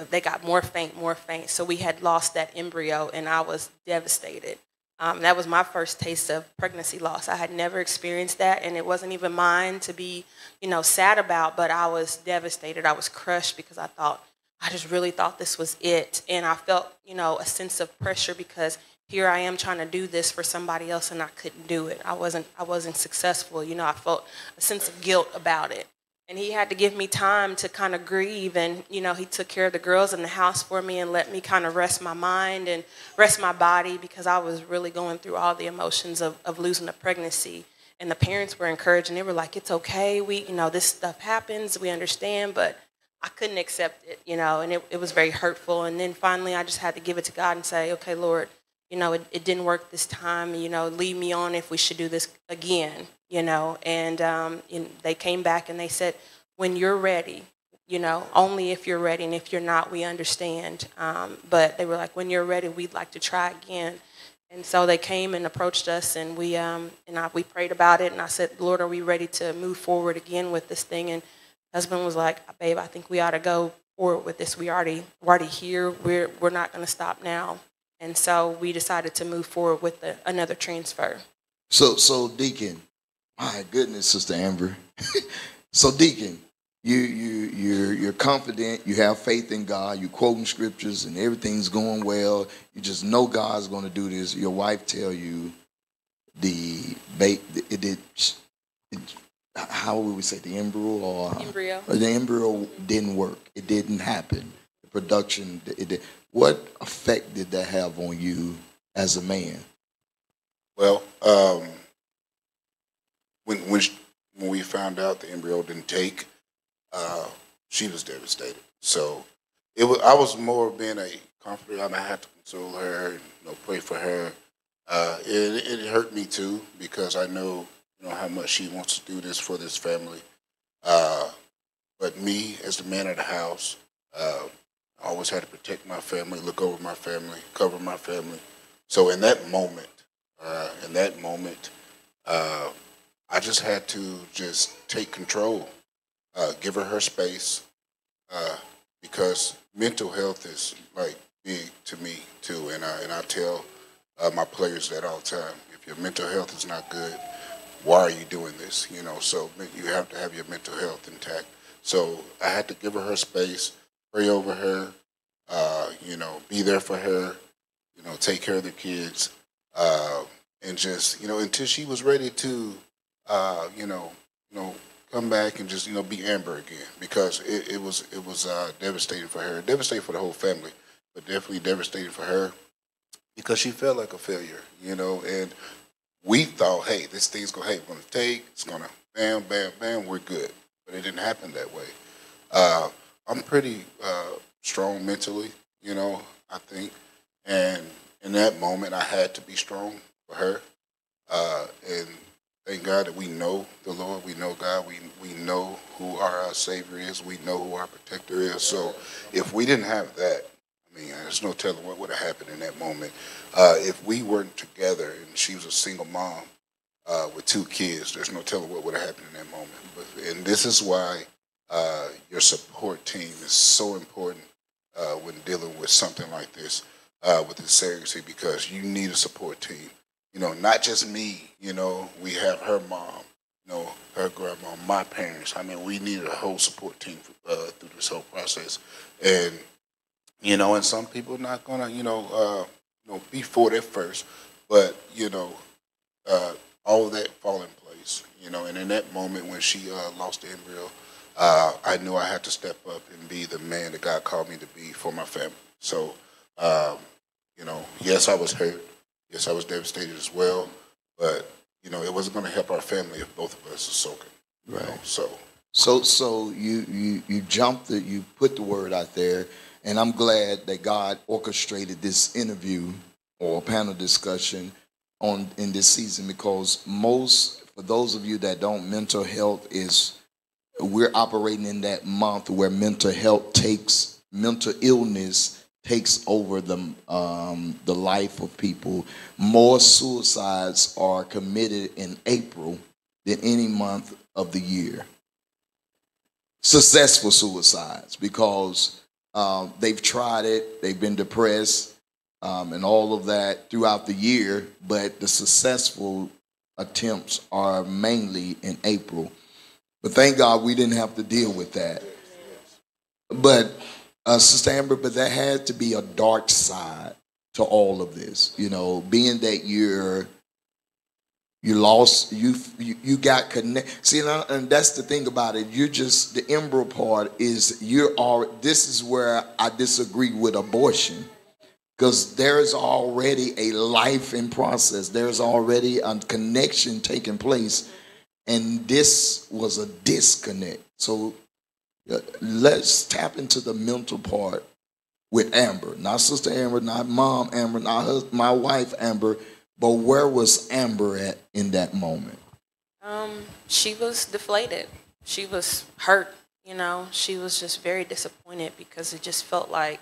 they got more faint, more faint. So we had lost that embryo and I was devastated. Um, that was my first taste of pregnancy loss. I had never experienced that, and it wasn't even mine to be, you know, sad about. But I was devastated. I was crushed because I thought, I just really thought this was it, and I felt, you know, a sense of pressure because here I am trying to do this for somebody else, and I couldn't do it. I wasn't, I wasn't successful. You know, I felt a sense of guilt about it and he had to give me time to kind of grieve and you know he took care of the girls in the house for me and let me kind of rest my mind and rest my body because i was really going through all the emotions of, of losing a pregnancy. And the parents were encouraging they were like it's okay we you know this stuff happens we understand but i couldn't accept it you know and it, it was very hurtful. And then finally i just had to give it to god and say okay lord you know it, it didn't work this time you know lead me on if we should do this again you know, and, um, and they came back and they said, when you're ready, you know, only if you're ready, and if you're not, we understand. Um, but they were like, when you're ready, we'd like to try again. And so they came and approached us, and we um, and I, we prayed about it. And I said, Lord, are we ready to move forward again with this thing? And husband was like, Babe, I think we ought to go forward with this. We already we're already here. We're we're not going to stop now. And so we decided to move forward with the, another transfer. So so Deacon, my goodness, Sister Amber. so, Deacon, you you you're you're confident. You have faith in God. You're quoting scriptures, and everything's going well. You just know God's going to do this. Your wife tell you the it did. How would we say the embryo or embryo? the embryo didn't work. It didn't happen. The production. It did. What effect did that have on you as a man? Well, um, when when she, when we found out the embryo didn't take, uh, she was devastated. So it was I was more being a comforter. I, mean, I had to console her, and, you know, pray for her. Uh, it, it hurt me too because I know you know how much she wants to do this for this family. Uh, but me, as the man of the house, uh, I always had to protect my family, look over my family, cover my family. So in that moment, uh, in that moment, uh, I just had to just take control, uh, give her her space, uh, because mental health is like big to me too, and I and I tell uh, my players that all the time. If your mental health is not good, why are you doing this? You know, so you have to have your mental health intact. So I had to give her her space, pray over her, uh, you know, be there for her, you know, take care of the kids, uh, and just you know until she was ready to uh, you know, you know, come back and just you know be Amber again because it, it was it was uh, devastating for her, devastating for the whole family, but definitely devastating for her because she felt like a failure, you know, and we thought, hey, this thing's gonna, hey, gonna take, it's gonna, bam, bam, bam, we're good. But it didn't happen that way. Uh, I'm pretty uh, strong mentally, you know, I think. And in that moment, I had to be strong for her. Uh, and thank God that we know the Lord, we know God, we, we know who our Savior is, we know who our protector is. So if we didn't have that, I mean, there's no telling what would have happened in that moment. Uh, if we weren't together and she was a single mom uh, with two kids, there's no telling what would have happened in that moment. But, and this is why uh, your support team is so important uh, when dealing with something like this uh, with the surrogacy because you need a support team. You know, not just me. You know, we have her mom, you know, her grandma, my parents. I mean, we need a whole support team uh, through this whole process, and you know, and some people not gonna, you know, uh, you know, be for it at first, but you know, all that fall in place. You know, and in that moment when she lost the embryo, uh, I knew I had to step up and be the man that God called me to be for my family. So, um, you know, yes, I was hurt. Yes, I was devastated as well. But you know, it wasn't going to help our family if both of us are soaking. Right. Know? So. So, so you you you jumped it. You put the word out there, and I'm glad that God orchestrated this interview or panel discussion on in this season because most for those of you that don't, mental health is we're operating in that month where mental health takes mental illness takes over the um, the life of people. More suicides are committed in April than any month of the year. Successful suicides because um, they've tried it, they've been depressed, um, and all of that throughout the year. But the successful attempts are mainly in April. But thank God we didn't have to deal with that. But uh, Sister Amber, but there had to be a dark side to all of this. You know, being that you're you lost you you, you got connect see and that's the thing about it you're just the embryo part is you're all this is where i disagree with abortion because there's already a life in process there's already a connection taking place and this was a disconnect so let's tap into the mental part with Amber, not Sister Amber, not Mom Amber, not her, my wife Amber, but where was Amber at in that moment? Um, she was deflated. She was hurt. You know, she was just very disappointed because it just felt like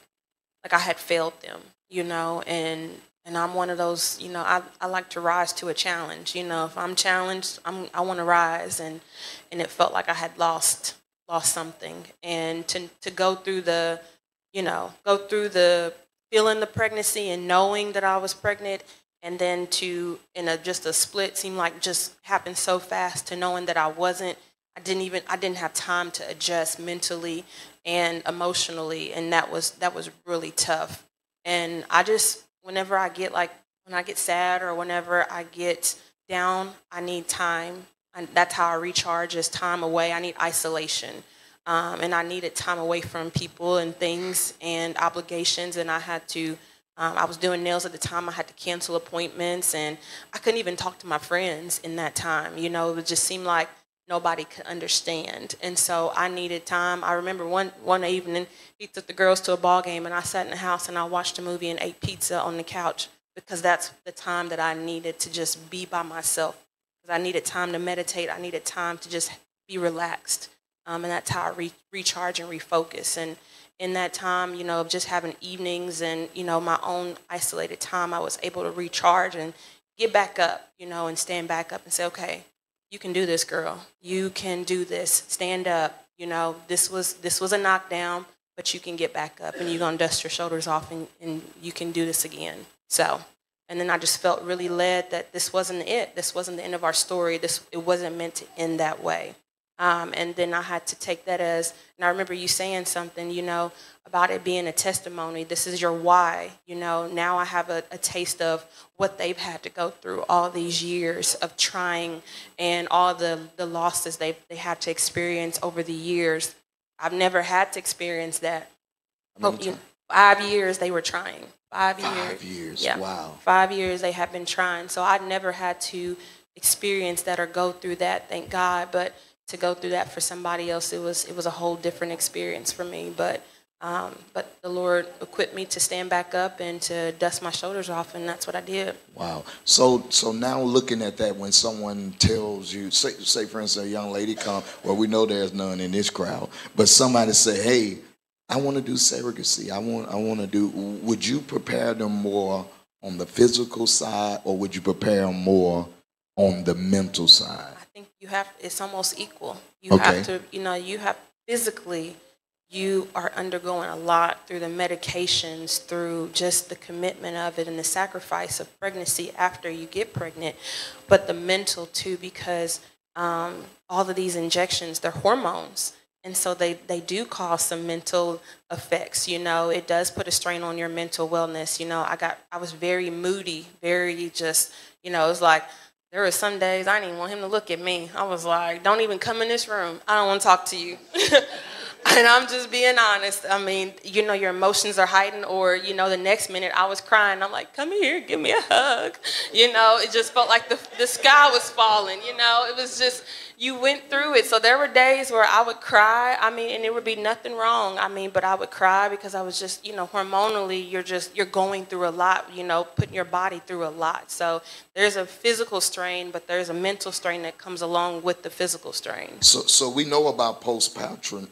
like I had failed them. You know, and and I'm one of those. You know, I I like to rise to a challenge. You know, if I'm challenged, I'm I want to rise, and and it felt like I had lost lost something and to, to go through the you know go through the feeling the pregnancy and knowing that i was pregnant and then to in a just a split seemed like just happened so fast to knowing that i wasn't i didn't even i didn't have time to adjust mentally and emotionally and that was that was really tough and i just whenever i get like when i get sad or whenever i get down i need time and that's how I recharge is time away. I need isolation. Um, and I needed time away from people and things and obligations. And I had to, um, I was doing nails at the time. I had to cancel appointments and I couldn't even talk to my friends in that time. You know, it just seemed like nobody could understand. And so I needed time. I remember one, one evening, he took the girls to a ball game and I sat in the house and I watched a movie and ate pizza on the couch because that's the time that I needed to just be by myself Because I needed time to meditate. I needed time to just be relaxed. Um, and that's how I re- recharge and refocus. And in that time, you know, just having evenings and, you know, my own isolated time, I was able to recharge and get back up, you know, and stand back up and say, okay, you can do this, girl. You can do this. Stand up. You know, this was this was a knockdown, but you can get back up and you're gonna dust your shoulders off and, and you can do this again. So and then I just felt really led that this wasn't it. This wasn't the end of our story. This it wasn't meant to end that way. Um, and then I had to take that as, and I remember you saying something, you know, about it being a testimony. This is your why. You know, now I have a, a taste of what they've had to go through all these years of trying and all the, the losses they they had to experience over the years. I've never had to experience that. Many, you, five years they were trying. Five, Five years. years. Yeah. Wow. Five years they have been trying. So I never had to experience that or go through that, thank God. But to go through that for somebody else, it was it was a whole different experience for me. But um, but the Lord equipped me to stand back up and to dust my shoulders off, and that's what I did. Wow. So so now looking at that, when someone tells you, say, say for instance, a young lady come, well, we know there's none in this crowd, but somebody say, hey, I want to do surrogacy. I want I want to do. Would you prepare them more on the physical side, or would you prepare them more on the mental side? You have it's almost equal. You Okay. have to, you know, you have physically you are undergoing a lot through the medications, through just the commitment of it and the sacrifice of pregnancy after you get pregnant, but the mental too, because um, all of these injections, they're hormones. And so they, they do cause some mental effects, you know. It does put a strain on your mental wellness. You know, I got I was very moody, very just, you know, it was like there were some days I didn't even want him to look at me. I was like, don't even come in this room. I don't want to talk to you. and I'm just being honest. I mean, you know, your emotions are heightened, or, you know, the next minute I was crying. I'm like, come here, give me a hug. You know, it just felt like the, the sky was falling. You know, it was just, you went through it. So there were days where I would cry. I mean, and there would be nothing wrong. I mean, but I would cry because I was just, you know, hormonally, you're just, you're going through a lot, you know, putting your body through a lot. So there's a physical strain, but there's a mental strain that comes along with the physical strain. So, so we know about postpartum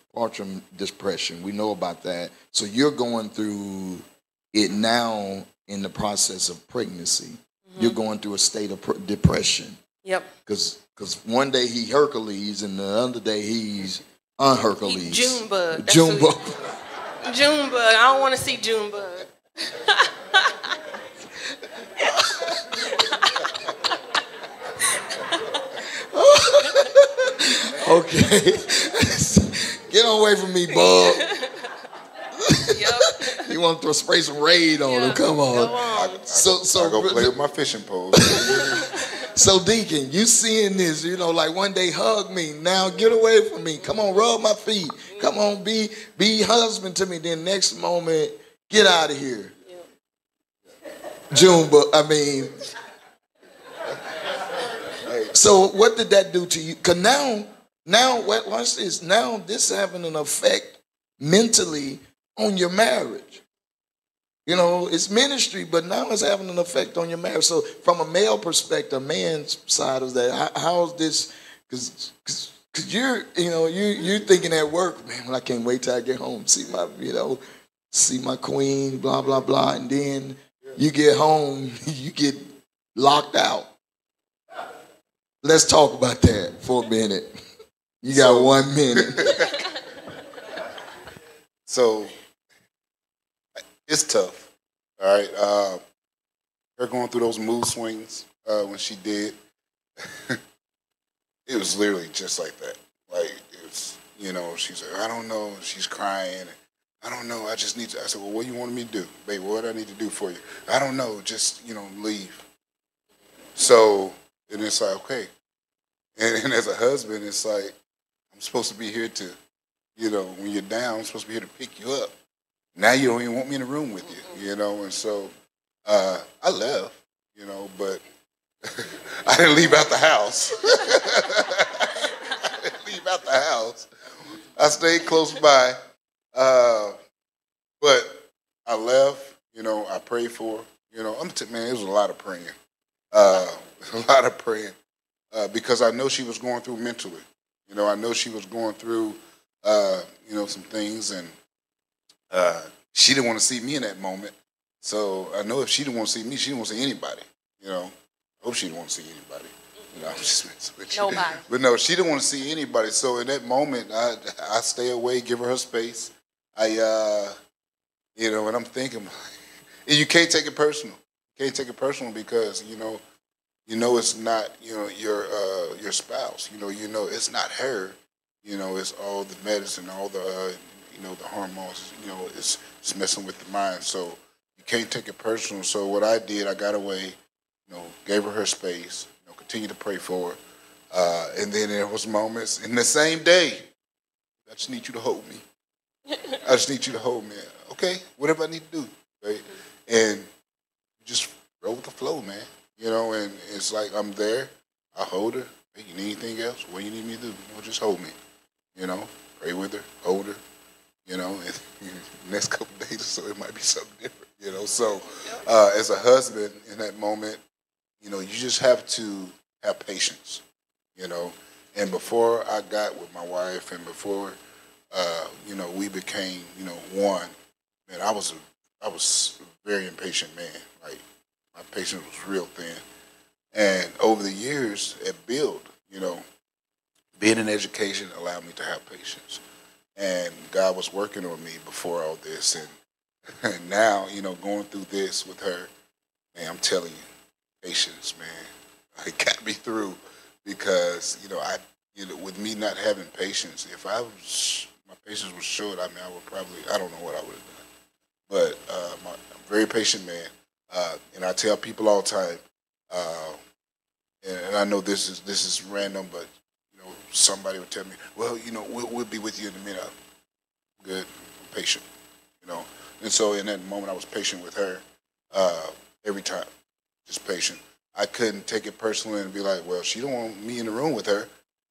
depression. We know about that. So you're going through it now in the process of pregnancy. You're mm-hmm. going through a state of pr- depression Yep. because because one day he Hercules and the other day he's unhercules. Junebug. That's Junebug. who- Junebug. I don't want to see Junebug. Okay. Get away from me, bub. Yep. You want to throw spray some raid on him? Yeah. Come Go on. on. So, so I go play with my fishing pole. So, Deacon, you seeing this, you know, like one day hug me. Now get away from me. Come on, rub my feet. Come on, be be husband to me. Then next moment, get out of here. June, but I mean, so what did that do to you? Cause now, now, what- watch this. Now this having an effect mentally on your marriage. You know, it's ministry, but now it's having an effect on your marriage. So, from a male perspective, man's side of that, how, how's this? Because because you're, you know, you you're thinking at work, man. Well, I can't wait till I get home, see my, you know, see my queen, blah blah blah, and then you get home, you get locked out. Let's talk about that for a minute. You got one minute. So it's tough. All right. Uh, her going through those mood swings uh, when she did, it was literally just like that. Like it's you know she's like I don't know. She's crying. I don't know. I just need to. I said, well, what do you want me to do, babe? What do I need to do for you? I don't know. Just you know, leave. So and it's like okay, and, and as a husband, it's like I'm supposed to be here to you know, when you're down, I'm supposed to be here to pick you up. Now you don't even want me in the room with you, you know, and so uh, I left, you know, but I didn't leave out the house. I didn't leave out the house. I stayed close by, uh, but I left. You know, I prayed for. You know, I'm t- man. It was a lot of praying, uh, a lot of praying, uh, because I know she was going through mentally. You know, I know she was going through uh, you know, some things, and uh, she didn't want to see me in that moment. So I know if she didn't want to see me, she didn't want to see anybody. You know, I hope she didn't want to see anybody. You know, I'm just messing with you. Nobody. But no, she didn't want to see anybody. So in that moment, I I stay away, give her her space. I, uh, you know, and I'm thinking, and you can't take it personal. You can't take it personal because you know, you know it's not you know your uh, your spouse. You know, you know it's not her. You know, it's all the medicine, all the uh, you know the hormones. You know, it's it's messing with the mind. So you can't take it personal. So what I did, I got away. You know, gave her her space. You know, continued to pray for her. Uh, and then there was moments in the same day. I just need you to hold me. I just need you to hold me. okay, whatever I need to do, right? And just roll with the flow, man. You know, and it's like I'm there. I hold her. Hey, you need anything else? What do you need me to do? Just hold me. You know, pray with her, hold her. You know, next couple days or so, it might be something different. You know, so uh, as a husband in that moment, you know, you just have to have patience. You know, and before I got with my wife, and before uh, you know we became you know one, man, I was a I was a very impatient man. Like my patience was real thin. And over the years, it built, you know, being in education allowed me to have patience. And God was working on me before all this. And, and now, you know, going through this with her, man, I'm telling you, patience, man. It got me through because, you know, I, you know, with me not having patience, if I was, my patience was short, I mean, I would probably, I don't know what I would have done. But uh, my, I'm a very patient man. Uh, and I tell people all the time, uh, and, I know this is this is random, but somebody would tell me, well, you know, we'll, we'll be with you in a minute. I'm good, I'm patient, you know. And so in that moment, I was patient with her uh, every time, just patient. I couldn't take it personally and be like, well, she don't want me in the room with her,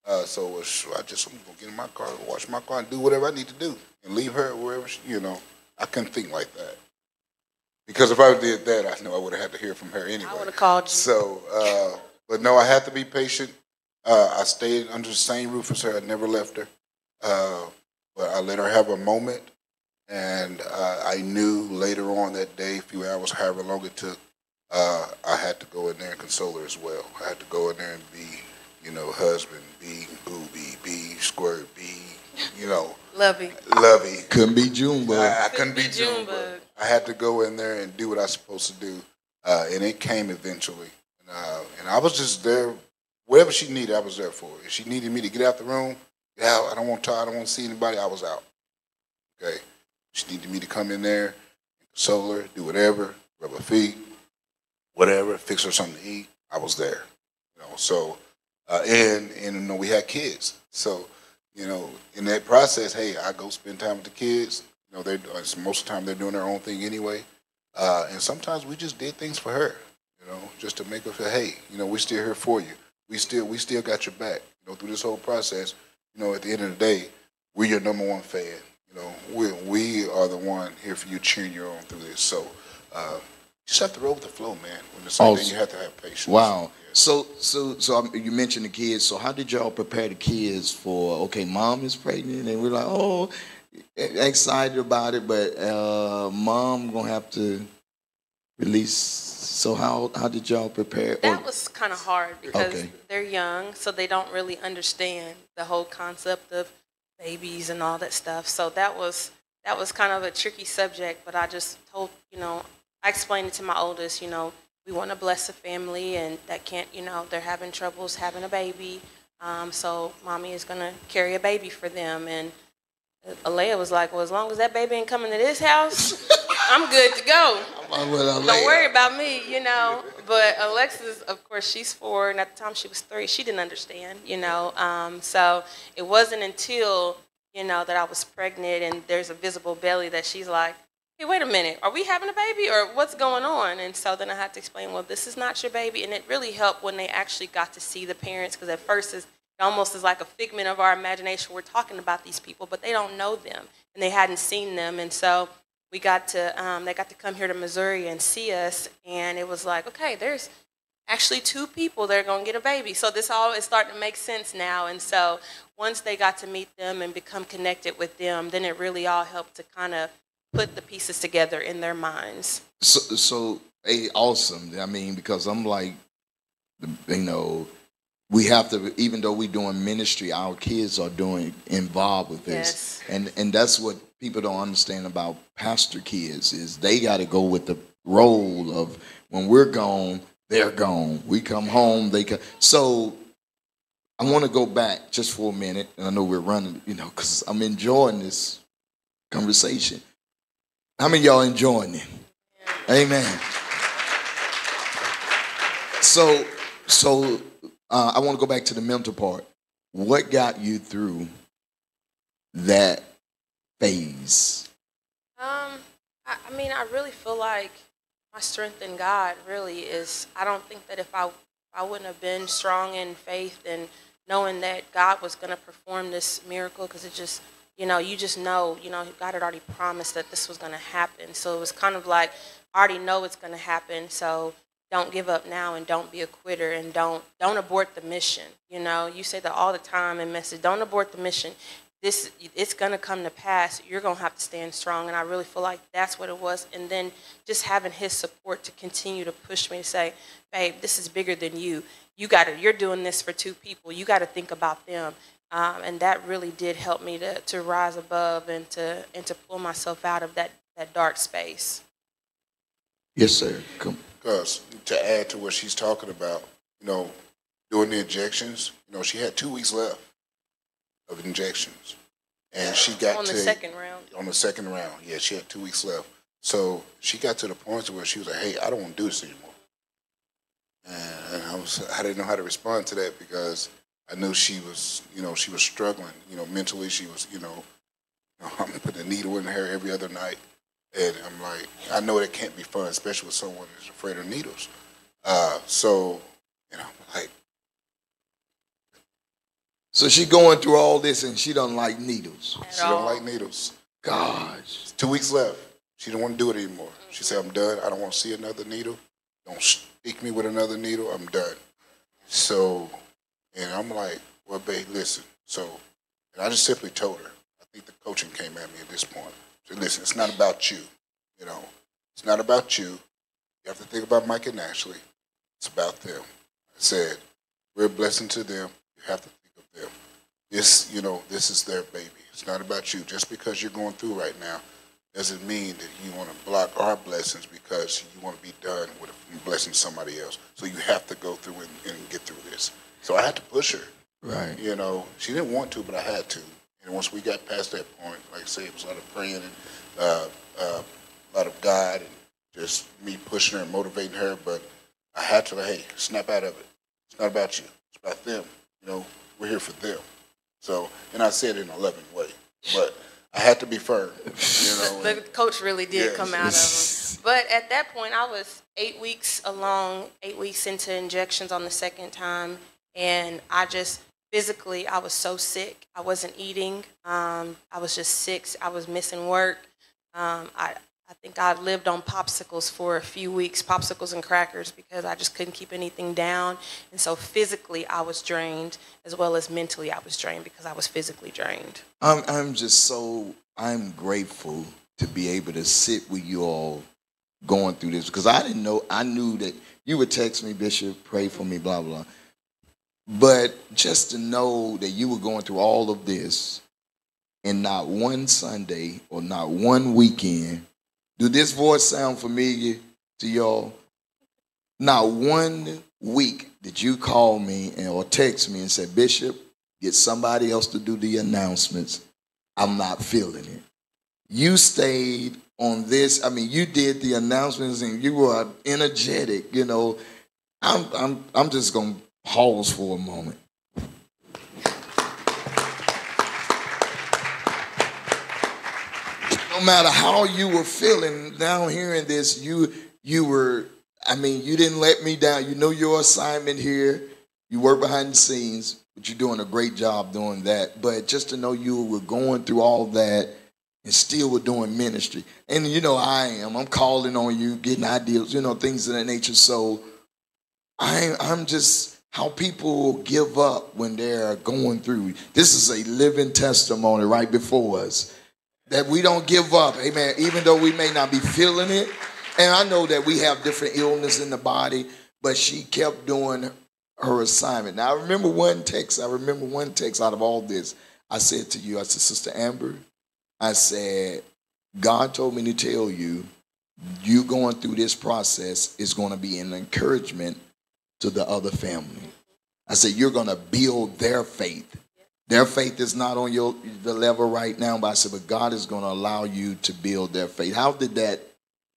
uh, so I just I'm gonna get in my car, wash my car, and do whatever I need to do, and leave her wherever she, you know. I couldn't think like that. Because if I did that, I know I would have had to hear from her anyway. I would have called you. So, uh, but no, I had to be patient. Uh, I stayed under the same roof as her. I never left her. Uh, but I let her have a moment. And uh, I knew later on that day, a few hours, however long it took, uh, I had to go in there and console her as well. I had to go in there and be, you know, husband, be booby, be squirt, be, you know, Lovey. lovey. Couldn't be Junebug. I, I couldn't be be Junebug. Junebug. I had to go in there and do what I was supposed to do, uh, and it came eventually. Uh, and I was just there, whatever she needed, I was there for. If she needed me to get out the room, get out. I don't want to talk. I don't want to see anybody. I was out. Okay. She needed me to come in there, console her, do whatever, rub her feet, whatever, fix her something to eat. I was there. You know. So, uh, and and you know we had kids. So, you know, in that process, hey, I go spend time with the kids. You know, they most of the time they're doing their own thing anyway. Uh, and sometimes we just did things for her, you know, just to make her feel, hey, you know, we're still here for you. We still we still got your back. You know, through this whole process, you know, at the end of the day, we're your number one fan. You know, we we are the one here for you cheering you on through this. So uh, you just have to roll with the flow, man. When it's like that, Awesome. you have to have patience. Wow. Yeah. So, so, so um, you mentioned the kids. So, how did y'all prepare the kids for? Okay, mom is pregnant, and we're like, oh, excited about it, but uh, mom gonna have to release. So, how how did y'all prepare? That Or- was kind of hard because Okay. they're young, so they don't really understand the whole concept of babies and all that stuff. So that was that was kind of a tricky subject. But I just told you know I explained it to my oldest. You know we want to bless a family, and that can't you know they're having troubles having a baby. Um, so mommy is gonna carry a baby for them, and Alea was like, "Well, as long as that baby ain't coming to this house, I'm good to go." Don't worry about me, you know. But Alexis, of course, she's four, and at the time she was three. She didn't understand, you know. Um, so it wasn't until you know that I was pregnant and there's a visible belly that she's like, "Hey, wait a minute, are we having a baby or what's going on?" And so then I had to explain, "Well, this is not your baby," and it really helped when they actually got to see the parents because at first it's it almost is like a figment of our imagination. We're talking about these people, but they don't know them and they hadn't seen them, and so we got to um, they got to come here to Missouri and see us, and it was like, okay, there's actually two people that are going to get a baby. So this all is starting to make sense now. And so once they got to meet them and become connected with them, then it really all helped to kind of put the pieces together in their minds. So, so hey, awesome. I mean, because I'm like, you know, we have to, even though we're doing ministry, our kids are doing involved with this, Yes. and and that's what people don't understand about pastor kids is they got to go with the role of when we're gone, they're gone. We come home, they come. So. I want to go back just for a minute, and I know we're running, you know, because I'm enjoying this conversation. How many y'all enjoying it? Amen. So, so uh, I want to go back to the mental part. What got you through that phase? Um, I, I mean, I really feel like my strength in God really is. I don't think that if I I wouldn't have been strong in faith and knowing that God was going to perform this miracle, because it just, you know, you just know, you know, God had already promised that this was going to happen. So it was kind of like, I already know it's going to happen. So don't give up now and don't be a quitter and don't don't abort the mission. You know, you say that all the time in message. Don't abort the mission this it's going to come to pass. You're going to have to stand strong. And i really feel like that's what it was. And then just having his support to continue to push me to say babe this is bigger than you. You got to you're doing this for two people. You got to think about them. Um, and that really did help me to, to rise above and to and to pull myself out of that that dark space. Yes sir. Come. Because to add to what she's talking about you know doing the injections you know she had two weeks left of injections, and she got on the to second round. on the second round. Yeah, she had two weeks left, so she got to the point where she was like, "Hey, I don't want to do this anymore." And I was I didn't know how to respond to that because I knew she was you know she was struggling you know mentally she was you know, you know I'm putting a needle in her every other night. And I'm like, I know that can't be fun, especially with someone who's afraid of needles. Uh, so, you know, like, So she going through all this and she don't like needles. At she don't like needles. Gosh. Two weeks left. She don't want to do it anymore. She said, I'm done. I don't want to see another needle. Don't stick me with another needle. I'm done. So, and I'm like, well, babe, listen. So, and I just simply told her, I think the coaching came at me at this point. I said, listen, it's not about you. You know, it's not about you. You have to think about Mike and Ashley. It's about them. I said, we're a blessing to them. You have to think of them. This, you know, this is their baby. It's not about you. Just because you're going through right now doesn't mean that you want to block our blessings because you want to be done with blessing somebody else. So you have to go through and, and get through this. So I had to push her. Right. You know, she didn't want to, but I had to. And once we got past that point, like I say, it was a lot of praying and uh, uh, a lot of God and just me pushing her and motivating her. But I had to, like, hey, snap out of it. It's not about you. It's about them. You know, we're here for them. So, and I said in a loving way, but I had to be firm. You know, the coach really did Yes. come out of him. But at that point, I was eight weeks along, eight weeks into injections on the second time, and I just physically, I was so sick. I wasn't eating. Um, I was just sick. I was missing work. Um, I, I think I lived on popsicles for a few weeks, popsicles and crackers, because I just couldn't keep anything down. And so physically, I was drained, as well as mentally, I was drained because I was physically drained. I'm I'm just so I'm grateful to be able to sit with you all going through this because I didn't know I knew that you would text me, Bishop, pray for me, blah blah. But just to know that you were going through all of this and not one Sunday or not one weekend, do this voice sound familiar to y'all? Not one week did you call me and, or text me and say, Bishop, get somebody else to do the announcements. I'm not feeling it. You stayed on this. I mean, you did the announcements and you were energetic. You know, I'm I'm I'm just gonna pause for a moment. No matter how you were feeling down hearing this, you you were. I mean, you didn't let me down. You know your assignment here. You work behind the scenes, but you're doing a great job doing that. But just to know you were going through all that and still were doing ministry. And you know I am. I'm calling on you, getting ideas, you know, things of that nature. So I I'm just how people give up when they're going through. This is a living testimony right before us. That we don't give up, amen, even though we may not be feeling it. And I know that we have different illness in the body, but she kept doing her assignment. Now I remember one text, I remember one text out of all this. I said to you, I said, Sister Amber, I said, God told me to tell you, you going through this process is going to be an encouragement to the other family. I said, you're going to build their faith. Their faith is not on your the level right now, but I said, but God is going to allow you to build their faith. How did that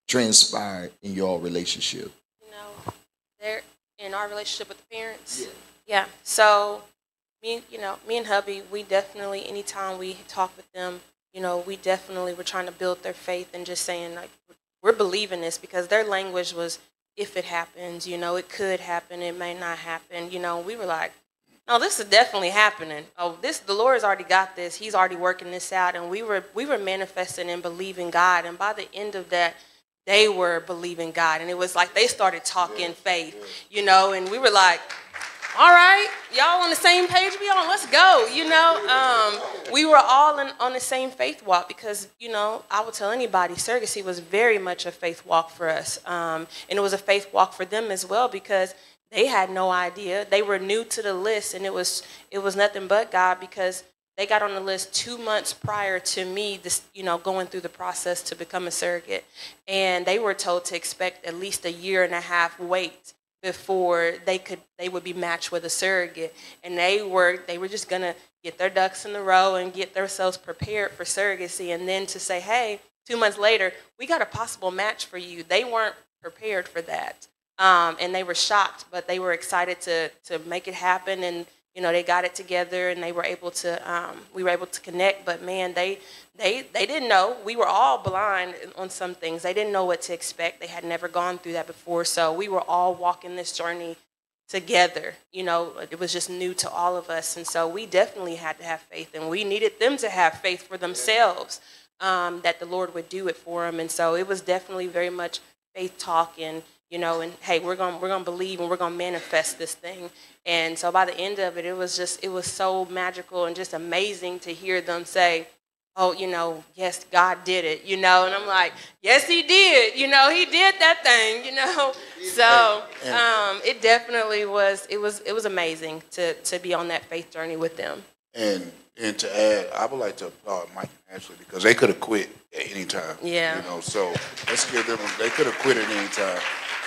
transpire in your relationship? you know, they're in our relationship with the parents. Yeah. So me, you know, me and hubby, we definitely anytime we talk with them, you you know, we definitely were trying to build their faith and just saying like we're believing this because their language was if it happens, you know, it could happen, it may not happen, you know. We were like, no, this is definitely happening. Oh, this the Lord has already got this. He's already working this out, and we were we were manifesting and believing God. And by the end of that, they were believing God, and it was like they started talking faith, you know. And we were like, all right, y'all on the same page we on, let's go, you know. Um, we were all in, on the same faith walk because, you know, I would tell anybody, surrogacy was very much a faith walk for us. Um, and it was a faith walk for them as well because they had no idea. They were new to the list, and it was it was nothing but God because they got on the list two months prior to me, this, you know, going through the process to become a surrogate, and they were told to expect at least a year and a half wait before they could they would be matched with a surrogate, and they were they were just gonna get their ducks in a row and get themselves prepared for surrogacy, and then to say, hey, two months later, we got a possible match for you. They weren't prepared for that. Um, and they were shocked, but they were excited to to make it happen. And you know, they got it together, and they were able to. Um, we were able to connect. But man, they they they didn't know. We were all blind on some things. They didn't know what to expect. They had never gone through that before. So we were all walking this journey together. You know, it was just new to all of us, and so we definitely had to have faith, and we needed them to have faith for themselves um, that the Lord would do it for them. And so it was definitely very much faith talk and you know, and hey, we're gonna we're gonna believe and we're gonna manifest this thing. And so by the end of it, it was just it was so magical and just amazing to hear them say, "Oh, you know, yes, God did it," you know, and I'm like, "Yes, He did," you know, He did that thing, you know. So um, it definitely was it was it was amazing to to be on that faith journey with them. And and to add, I would like to applaud Mike and Ashley because they could have quit at any time. Yeah. You know, so let's give them. They could have quit at any time.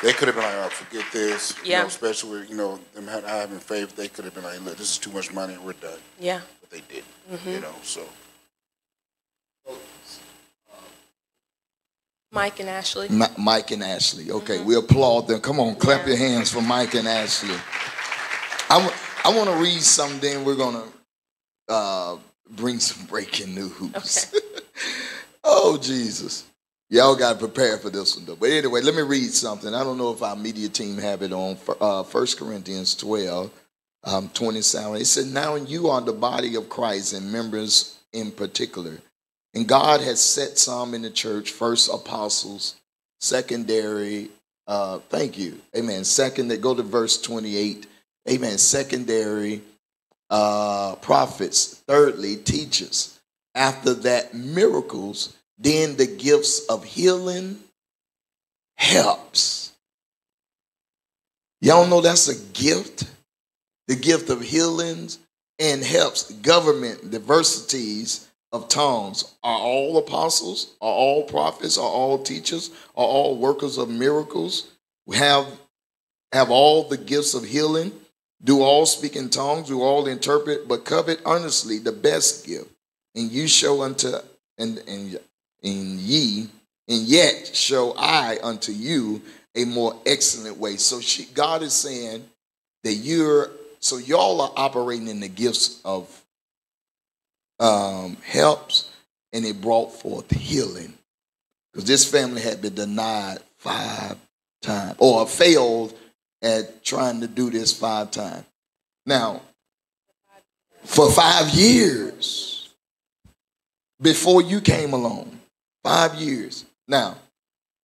They could have been like, "Oh, forget this." You Yeah. know, especially with you know them having faith, they could have been like, "Look, this is too much money, we're done." Yeah. But they didn't. Mm-hmm. You know, so Mike and Ashley. Mi- Mike and Ashley. Okay, we applaud them. Come on, clap your hands for Mike and Ashley. I, w- I want to read something, then we're going to uh, bring some breaking news. oh, Jesus. Y'all got to prepare for this one, though. But anyway, let me read something. I don't know if our media team have it on uh, 1 Corinthians 12, um, 27. It said, Now you are the body of Christ and members in particular. And God has set some in the church, first apostles, secondary, uh, thank you, amen. Second, go to verse 28, amen. Secondary uh, prophets, thirdly, teachers. After that, miracles, then the gifts of healing, helps. Y'all know that's a gift? The gift of healings and helps, government, diversities of tongues. Are all apostles? Are all prophets? Are all teachers? Are all workers of miracles? Have, have all the gifts of healing? Do all speak in tongues? Do all interpret? But covet earnestly the best gift. And you show unto, and, and, and ye, and yet show I unto you a more excellent way. So she, God is saying that you're, so y'all are operating in the gifts of um, helps, and it brought forth healing. Because this family had been denied five times, or failed at trying to do this five times. Now, for five years before you came along, five years. Now,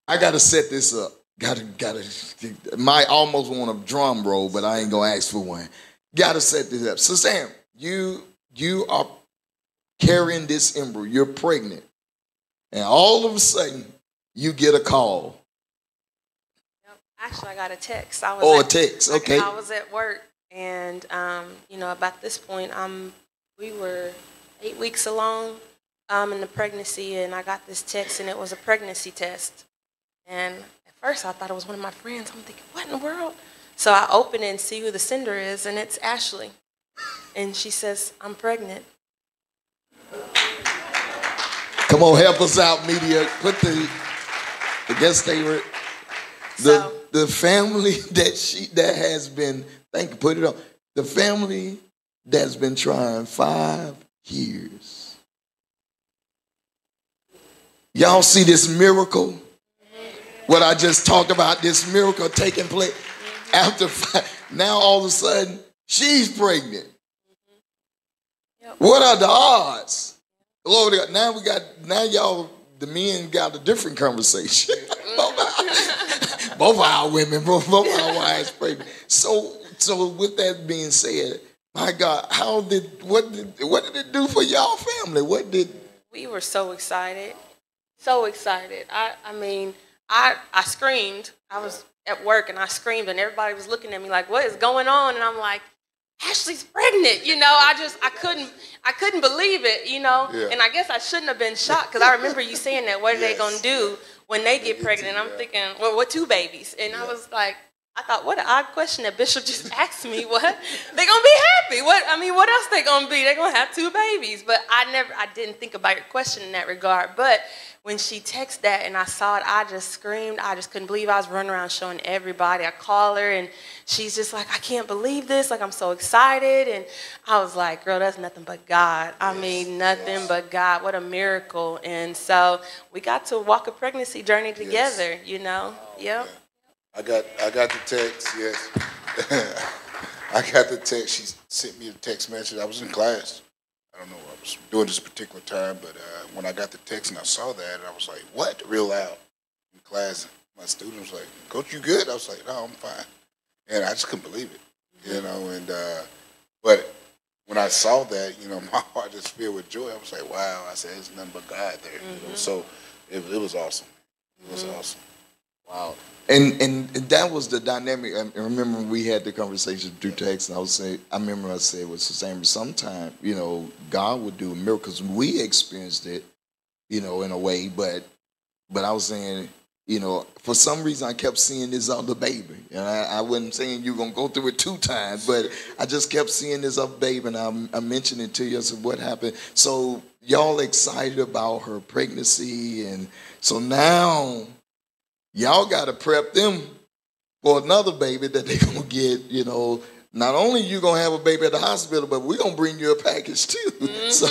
I got to set this up. Got to, got to. Might almost want a drum roll, but I ain't gonna ask for one. Got to set this up. So, Sam, you you are carrying this embryo. You're pregnant, and all of a sudden, you get a call. Actually, I got a text. I was a at- text. Okay, I was at work, and um, you know, about this point, um, we were eight weeks along um, in the pregnancy, and I got this text, and it was a pregnancy test. And at first, I thought it was one of my friends. I'm thinking, what in the world? So I open it and see who the sender is, and it's Ashley. And she says, I'm pregnant. come on, help us out, media. Put the the guest favorite. The So- the family that she that has been thank you. Put it on the family that's been trying five years Y'all see this miracle? What I just talked about, this miracle taking place after five, now all of a sudden she's pregnant. What are the odds? Glory to God. Now we got now y'all the men got a different conversation. both of our women, both, both our wives pregnant. So so with that being said, my God, how did what did what did it do for y'all family? What did We were so excited, so excited. I, I mean, I, I screamed. I was at work and I screamed, and everybody was looking at me like, "What is going on?" And I'm like, "Ashley's pregnant." You know, I just I couldn't I couldn't believe it. You know, Yeah. and I guess I shouldn't have been shocked because I remember you saying that. What are they gonna do when they get pregnant? I'm thinking, well, what two babies? And I was like. I thought, what an odd question that Bishop just asked me. What they gonna be happy? What I mean, what else they gonna be? They gonna have two babies. But I never, I didn't think about your question in that regard. But when she texted that and I saw it, I just screamed. I just couldn't believe. I was running around showing everybody. I call her and she's just like, I can't believe this. Like I'm so excited. And I was like, girl, that's nothing but God. I mean, nothing but God. What a miracle. And so we got to walk a pregnancy journey together. You know. Oh, yep. I got I got the text. Yes, I got the text. She sent me a text message. I was in class. I don't know what I was doing this particular time, but uh, when I got the text and I saw that, I was like, "What?" Real loud in class. My student was like, "Coach, you good?" I was like, "No, I'm fine," and I just couldn't believe it, you know. And uh, but when I saw that, you know, my heart just filled with joy. I was like, "Wow!" I said, "It's nothing but God there." You know? So it, it was awesome. It was awesome. Wow. And and that was the dynamic. Um, I I remember we had the conversation through text, and I was saying, I remember I said was the same. sometimes you know, God would do miracles. We experienced it, you know, in a way, but but I was saying, you know, for some reason I kept seeing this other baby, and I, I wasn't saying you're gonna go through it two times, but I just kept seeing this other baby, and I, I mentioned it to you. I said, what happened? So y'all excited about her pregnancy, and so now y'all got to prep them for another baby that they gonna get. You know, not only you gonna have a baby at the hospital, but we're gonna bring you a package too. So,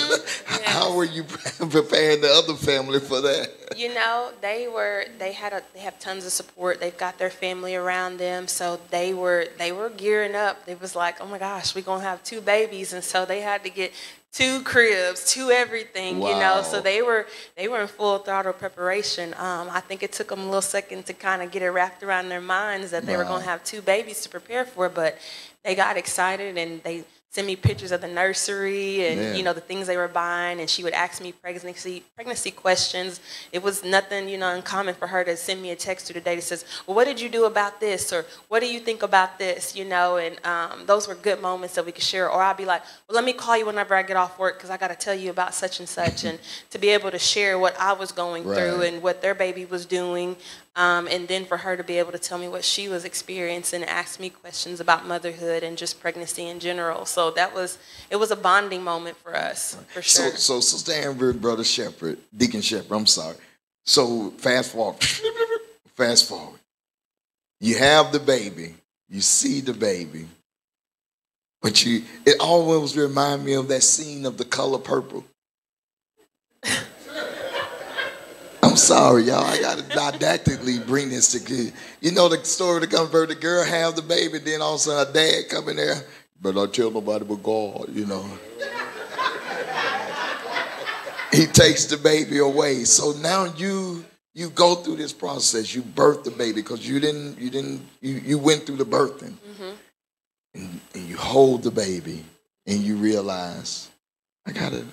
how were you preparing the other family for that? You know, they were they had a they have tons of support. They've got their family around them, so they were they were gearing up. They was like, "Oh my gosh, we're going to have two babies." And so they had to get two cribs, two everything, you know. So they were they were in full throttle preparation. Um, I think it took them a little second to kind of get it wrapped around their minds that they were going to have two babies to prepare for, but they got excited and they sent me pictures of the nursery and Man. you know the things they were buying and she would ask me pregnancy pregnancy questions. It was nothing you know uncommon for her to send me a text through the day that says well what did you do about this? or what do you think about this? you know and um, those were good moments that we could share. Or i'd be like well let me call you whenever i get off work because i got to tell you about such and such and to be able to share what i was going through and what their baby was doing um, and then for her to be able to tell me what she was experiencing and ask me questions about motherhood and just pregnancy in general. So that was it was a bonding moment for us for sure. So, so Sister Amber, Brother Shepherd, Deacon Shepherd, I'm sorry. So fast forward, fast forward. You have the baby, you see the baby, but you it always remind me of that scene of the color purple. I'm sorry, y'all. I gotta didactically bring this to you You know the story to of the converted girl have the baby, then all of a sudden her dad come in there, but I tell nobody but God, you know he takes the baby away. So now you you go through this process. You birth the baby because you didn't you didn't you, you went through the birthing, mm-hmm. and, and you hold the baby, and you realize I gotta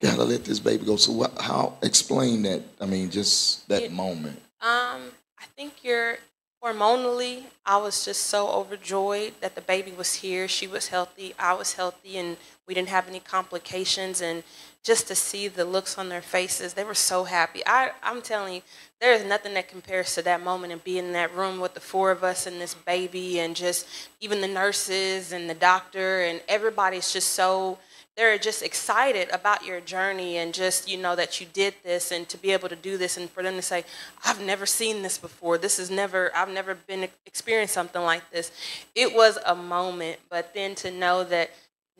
gotta let this baby go. So what? How explain that? I mean, just that Yeah. moment. Um, I think you're hormonally. I was just so overjoyed that the baby was here. She was healthy. I was healthy, and we didn't have any complications. And just to see the looks on their faces, they were so happy. I, I'm telling you, there is nothing that compares to that moment and being in that room with the four of us and this baby, and just even the nurses and the doctor, and everybody's just so they're just excited about your journey and just you know that you did this and to be able to do this and for them to say i've never seen this before this is never i've never been experienced something like this it was a moment but then to know that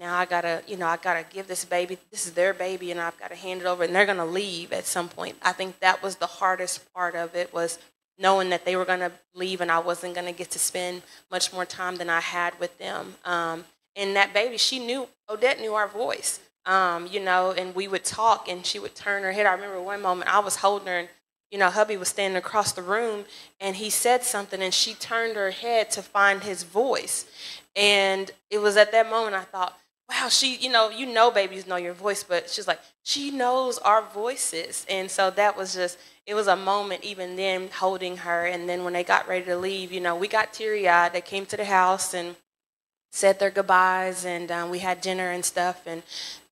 now I gotta, you know, I gotta give this baby, this is their baby, and I've gotta hand it over, and they're gonna leave at some point. I think that was the hardest part of it was knowing that they were gonna leave, and I wasn't gonna get to spend much more time than I had with them. Um, and that baby, she knew Odette knew our voice, um, you know, and we would talk, and she would turn her head. I remember one moment I was holding her, and you know, hubby was standing across the room, and he said something, and she turned her head to find his voice, and it was at that moment I thought wow, she, you know, you know babies know your voice, but she's like, she knows our voices. And so that was just, it was a moment even then holding her. And then when they got ready to leave, you know, we got teary eyed. They came to the house and said their goodbyes and um, we had dinner and stuff. And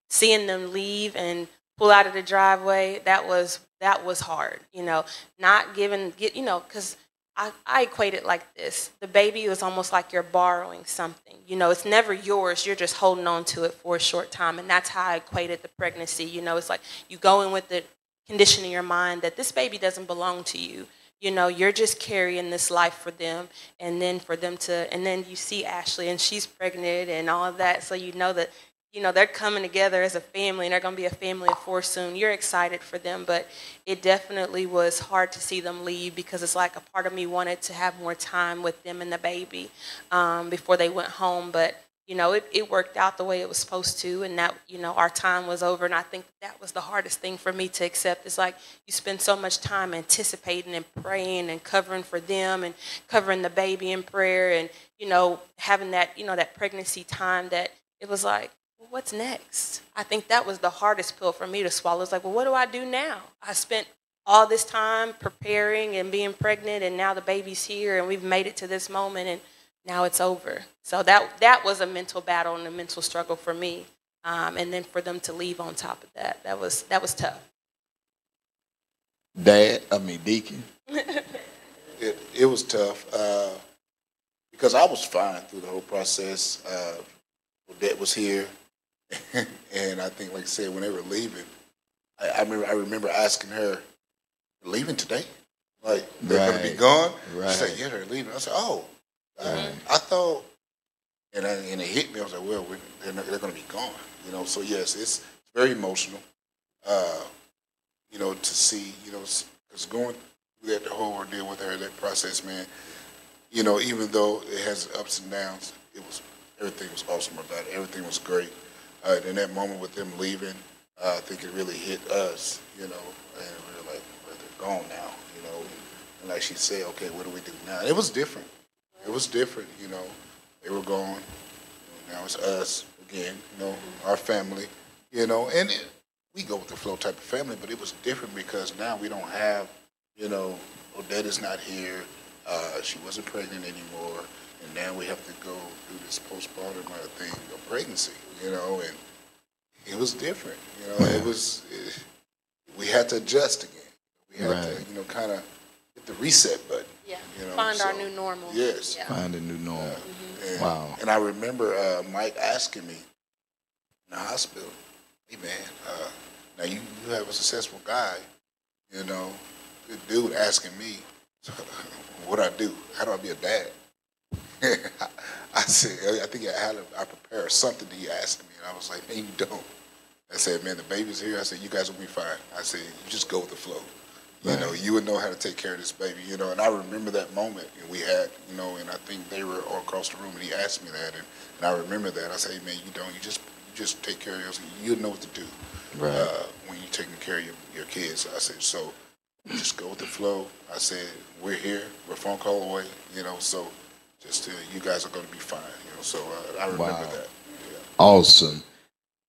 seeing them leave and pull out of the driveway, that was, that was hard, you know, not giving, get, you know, because I, I equate it like this. The baby is almost like you're borrowing something. You know, it's never yours. You're just holding on to it for a short time. And that's how I equated the pregnancy. You know, it's like you go in with the condition in your mind that this baby doesn't belong to you. You know, you're just carrying this life for them. And then for them to, and then you see Ashley and she's pregnant and all of that. So you know that you know, they're coming together as a family and they're going to be a family of four soon. You're excited for them, but it definitely was hard to see them leave because it's like a part of me wanted to have more time with them and the baby um, before they went home. But, you know, it, it worked out the way it was supposed to and that, you know, our time was over. And I think that was the hardest thing for me to accept. It's like you spend so much time anticipating and praying and covering for them and covering the baby in prayer and, you know, having that, you know, that pregnancy time that it was like, well, what's next? I think that was the hardest pill for me to swallow. It's like, well, what do I do now? I spent all this time preparing and being pregnant, and now the baby's here, and we've made it to this moment, and now it's over. So that that was a mental battle and a mental struggle for me. Um, and then for them to leave on top of that, that was that was tough. Dad, I mean Deacon. it it was tough uh, because I was fine through the whole process. Uh, Odette was here. and I think, like I said, when they were leaving, I, I remember I remember asking her, "Leaving today? Like they're right. gonna be gone?" Right. She said, "Yeah, they're leaving." I said, "Oh, mm-hmm. I thought," and I, and it hit me. I was like, "Well, they're they're gonna be gone," you know. So yes, it's very emotional, uh, you know, to see, you know, because going through that whole ordeal with her, that process, man. You know, even though it has ups and downs, it was everything was awesome about it. Everything was great uh, in that moment with them leaving, uh, I think it really hit us, you know, and we were like, well, they're gone now, you know. And like she said, okay, what do we do now? And it was different. It was different, you know. They were gone. Now it's us again, you know, our family, you know. And it, we go with the flow type of family, but it was different because now we don't have, you know, Odette is not here. Uh, she wasn't pregnant anymore and now we have to go through this postpartum thing of pregnancy, you know, and it was different, you know. It was it, we had to adjust again. We had right. to, you know, kind of hit the reset button. Yeah. You know? Find so, our new normal. Yes. Yeah. Find a new normal. Yeah. Mm-hmm. And, wow. And I remember uh, Mike asking me in the hospital, "Hey man, uh, now you you have a successful guy, you know, good dude asking me." what I do? How do I be a dad? I said, I think I had to, I prepared something that he asked me, and I was like, man, you don't. I said, man, the baby's here. I said, you guys will be fine. I said, you just go with the flow. You right. know, you would know how to take care of this baby, you know. And I remember that moment, we had, you know, and I think they were all across the room, and he asked me that, and, and I remember that. I said, hey, man, you don't. You just, you just take care of yourself. You know what to do right. uh, when you're taking care of your, your kids. I said, so just go with the flow. I said, we're here. We're phone call away, you know. So just you guys are going to be fine. You know, so uh, I remember wow. that. Yeah. Awesome.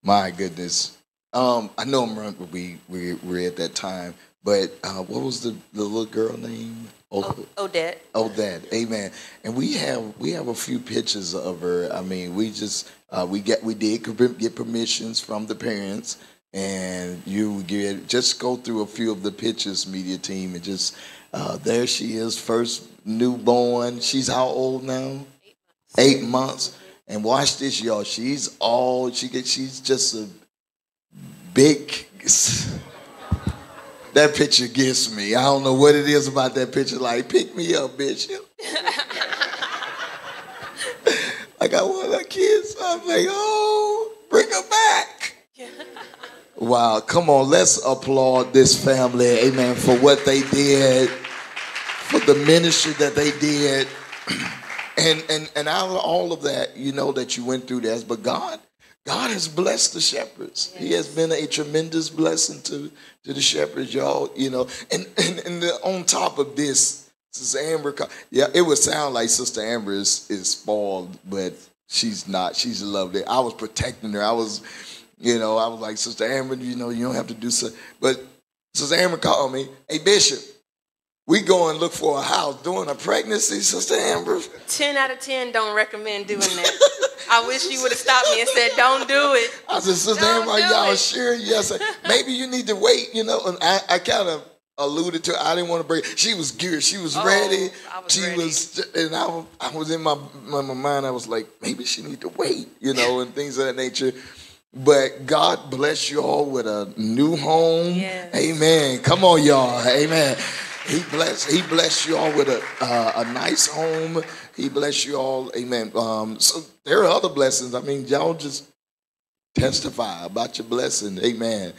My goodness. Um, I know I'm wrong, but we, we were at that time. But uh, what was the, the little girl name? O- Odette. Odette. Amen. And we have we have a few pictures of her. I mean, we just uh, we get we did get permissions from the parents, and you get just go through a few of the pictures, media team, and just uh, there she is, first newborn. She's how old now? Eight months. And watch this, y'all. She's all she gets. She's just a big. That picture gets me. I don't know what it is about that picture. Like, pick me up, Bishop. like I want a kiss. I'm like, oh. the back. Wow, come on, let's applaud this family, amen, for what they did, for the ministry that they did. And and and out of all of that, you know that you went through this, but God, God has blessed the shepherds. He has been a tremendous blessing to, to the shepherds, y'all, you know. And and, and the, on top of this, Sister Amber, yeah, it would sound like Sister Amber is, is spoiled, but she's not. She's lovely. I was protecting her. I was you know, I was like, Sister Amber, you know, you don't have to do so. But Sister Amber called me, hey, Bishop, we go and look for a house during a pregnancy, Sister Amber. 10 out of 10 don't recommend doing that. I wish you would have stopped me and said, don't do it. I said, Sister don't Amber, y'all sure? Yes. Maybe you need to wait, you know. And I, I kind of alluded to. I didn't want to break. She was geared. She was oh, ready. Was she ready. was, and I, I was in my, my, my mind. I was like, maybe she need to wait, you know, and things of that nature. But God bless you all with a new home. Yes. Amen. Come on, y'all. Amen. He bless. He bless you all with a uh, a nice home. He bless you all. Amen. Um, so there are other blessings. I mean, y'all just testify about your blessing. Amen.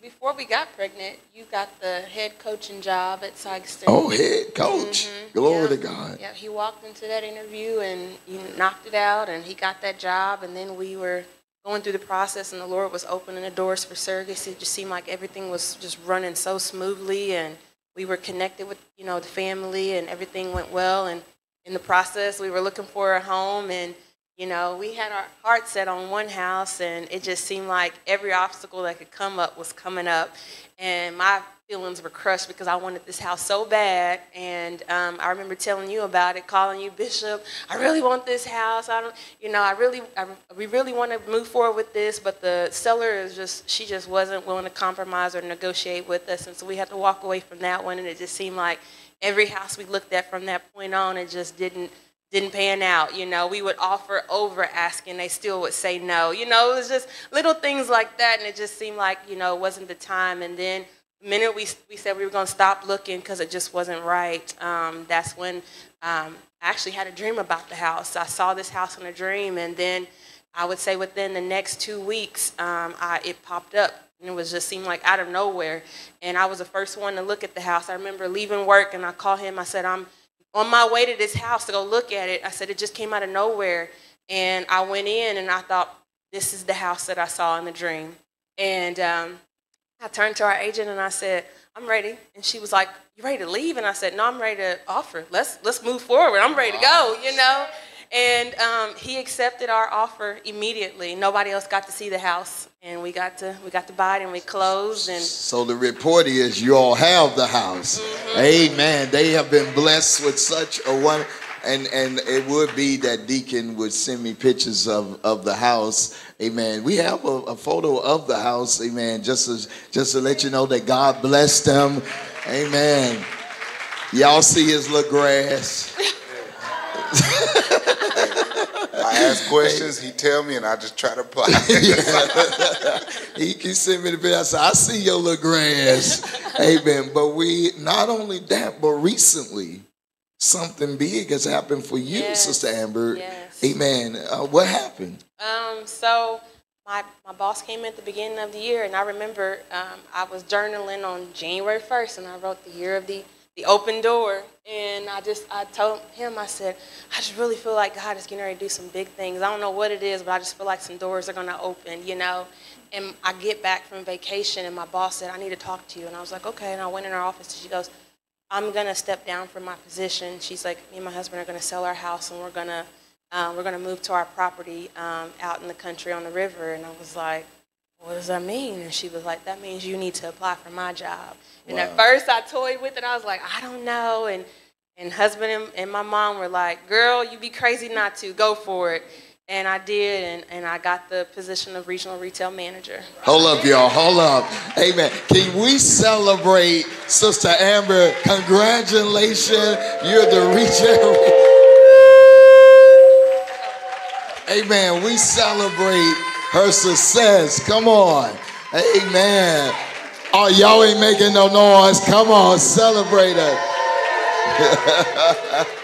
Before we got pregnant, you got the head coaching job at Sikeston. Oh, head coach. Mm-hmm. Glory yeah. to God. Yeah, he walked into that interview and he knocked it out, and he got that job, and then we were going through the process and the Lord was opening the doors for surrogacy. It just seemed like everything was just running so smoothly and we were connected with, you know, the family and everything went well. And in the process, we were looking for a home and, you know, we had our heart set on one house and it just seemed like every obstacle that could come up was coming up. And my feelings were crushed because I wanted this house so bad. And um, I remember telling you about it, calling you, Bishop. I really want this house. I don't, you know, I really, I, we really want to move forward with this, but the seller is just, she just wasn't willing to compromise or negotiate with us, and so we had to walk away from that one. And it just seemed like every house we looked at from that point on, it just didn't didn't pan out. You know, we would offer over asking, they still would say no. You know, it was just little things like that, and it just seemed like you know it wasn't the time. And then the minute we, we said we were going to stop looking because it just wasn't right, um, that's when um, I actually had a dream about the house. I saw this house in a dream, and then I would say within the next two weeks, um, I, it popped up. And it was just seemed like out of nowhere. And I was the first one to look at the house. I remember leaving work and I called him. I said, I'm on my way to this house to go look at it. I said, it just came out of nowhere. And I went in and I thought, this is the house that I saw in the dream. And um, I turned to our agent and I said, I'm ready. And she was like, You ready to leave? And I said, No, I'm ready to offer. Let's let's move forward. I'm ready to go, you know? And um, he accepted our offer immediately. Nobody else got to see the house, and we got to we got to buy it, and we closed. And so the report is, you all have the house. Mm-hmm. Amen. They have been blessed with such a one and and it would be that deacon would send me pictures of, of the house amen we have a, a photo of the house amen just as just to let you know that god blessed them amen y'all see his little grass ask questions, he tell me, and I just try to apply. he can send me the picture. I say, I see your little grass. Amen. But we not only that, but recently something big has happened for you, yes. Sister Amber. Yes. Amen. Uh, what happened? Um, so my, my boss came at the beginning of the year, and I remember um, I was journaling on January 1st, and I wrote the year of the, the open door. And I just, I told him, I said, I just really feel like God is getting ready to do some big things. I don't know what it is, but I just feel like some doors are going to open, you know? And I get back from vacation, and my boss said, I need to talk to you. And I was like, okay. And I went in her office, and she goes, I'm gonna step down from my position. She's like, me and my husband are gonna sell our house and we're gonna um, we're gonna move to our property um, out in the country on the river. And I was like, what does that mean? And she was like, that means you need to apply for my job. And wow. at first I toyed with it. I was like, I don't know. And and husband and, and my mom were like, girl, you be crazy not to go for it. And I did, and, and I got the position of regional retail manager. Hold up, y'all. Hold up. Amen. Can we celebrate Sister Amber? Congratulations. You're the regional. Amen. We celebrate her success. Come on. Amen. Oh, y'all ain't making no noise. Come on, celebrate it.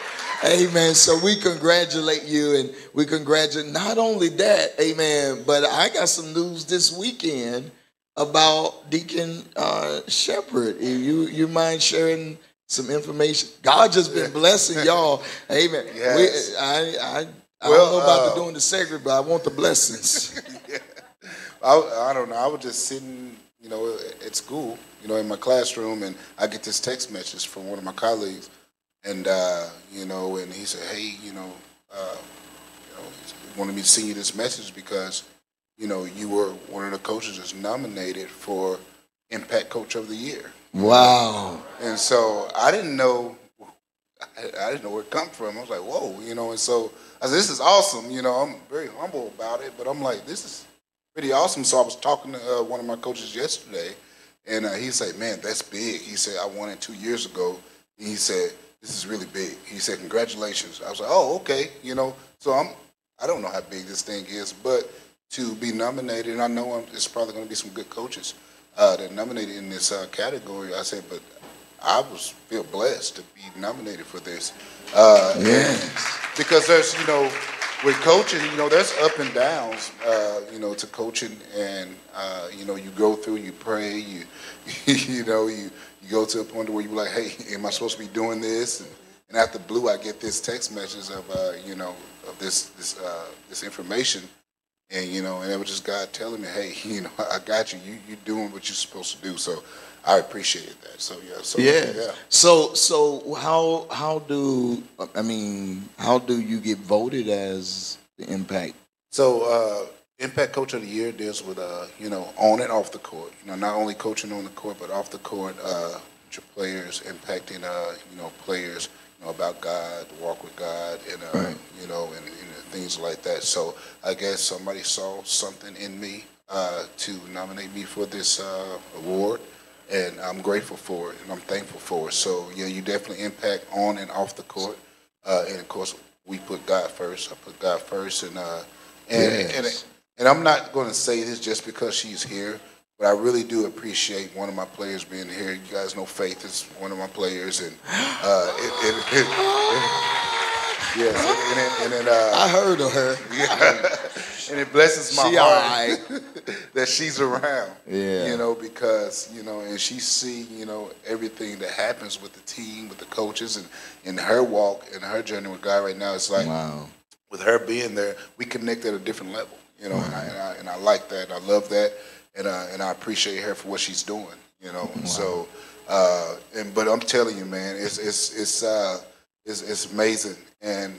Amen. So we congratulate you and we congratulate not only that, amen, but I got some news this weekend about Deacon uh, Shepherd. You you mind sharing some information? God just been blessing y'all. Amen. Yes. We, I I I Well, don't know about uh, the doing the sacred, but I want the blessings. I, I don't know. I was just sitting, you know, at school, you know, in my classroom, and I get this text message from one of my colleagues, and uh, you know, and he said, "Hey, you know, uh, you know, he wanted me to send you this message because, you know, you were one of the coaches that's nominated for Impact Coach of the Year." wow. And so I didn't know, I, I didn't know where it come from. I was like, whoa, you know. And so I said, this is awesome. You know, I'm very humble about it, but I'm like, this is pretty awesome. So I was talking to uh, one of my coaches yesterday, and uh, he said, man, that's big. He said, I won it two years ago. And he said, this is really big. He said, congratulations. I was like, oh, okay. You know, so I'm, I don't know how big this thing is, but to be nominated, and I know I'm, it's probably going to be some good coaches uh, that nominated in this uh, category. I said, but I was feel blessed to be nominated for this. Uh, Yes. because there's you know with coaching you know there's up and downs uh, you know to coaching and uh, you know you go through you pray you you know you you go to a point where you're like hey am I supposed to be doing this and, and after blue I get this text message of uh, you know of this this uh, this information and you know and it was just God telling me hey you know I got you you you doing what you're supposed to do so I appreciated that so yeah so Yeah. yeah So so how how do I mean how do you get voted as the impact? So, uh, Impact Coach of the Year deals with, uh, you know, on and off the court. You know, not only coaching on the court, but off the court, uh, your players, impacting, uh, you know, players, you know, about God, walk with God, and, uh, Right. you know, and, and things like that. So, I guess somebody saw something in me uh, to nominate me for this uh, award. And I'm grateful for it, and I'm thankful for it. So, yeah, you definitely impact on and off the court. Uh, and of course, we put God first. I put God first, and uh, and, Yes. and and I'm not going to say this just because she's here, but I really do appreciate one of my players being here. You guys know Faith is one of my players, and uh, it, it, it, yes, and, and, and, uh, I heard of her. Yeah. and it blesses my She heart alright. that she's around. Yeah. You know, because, you know, and she see, you know, everything that happens with the team, with the coaches and in her walk and her journey with God right now. It's like Wow. with her being there, we connect at a different level. You know, and, I, and I and I like that. I love that, and uh, and I appreciate her for what she's doing. You know, and so uh, and but I'm telling you, man, it's it's it's uh, it's, it's amazing, and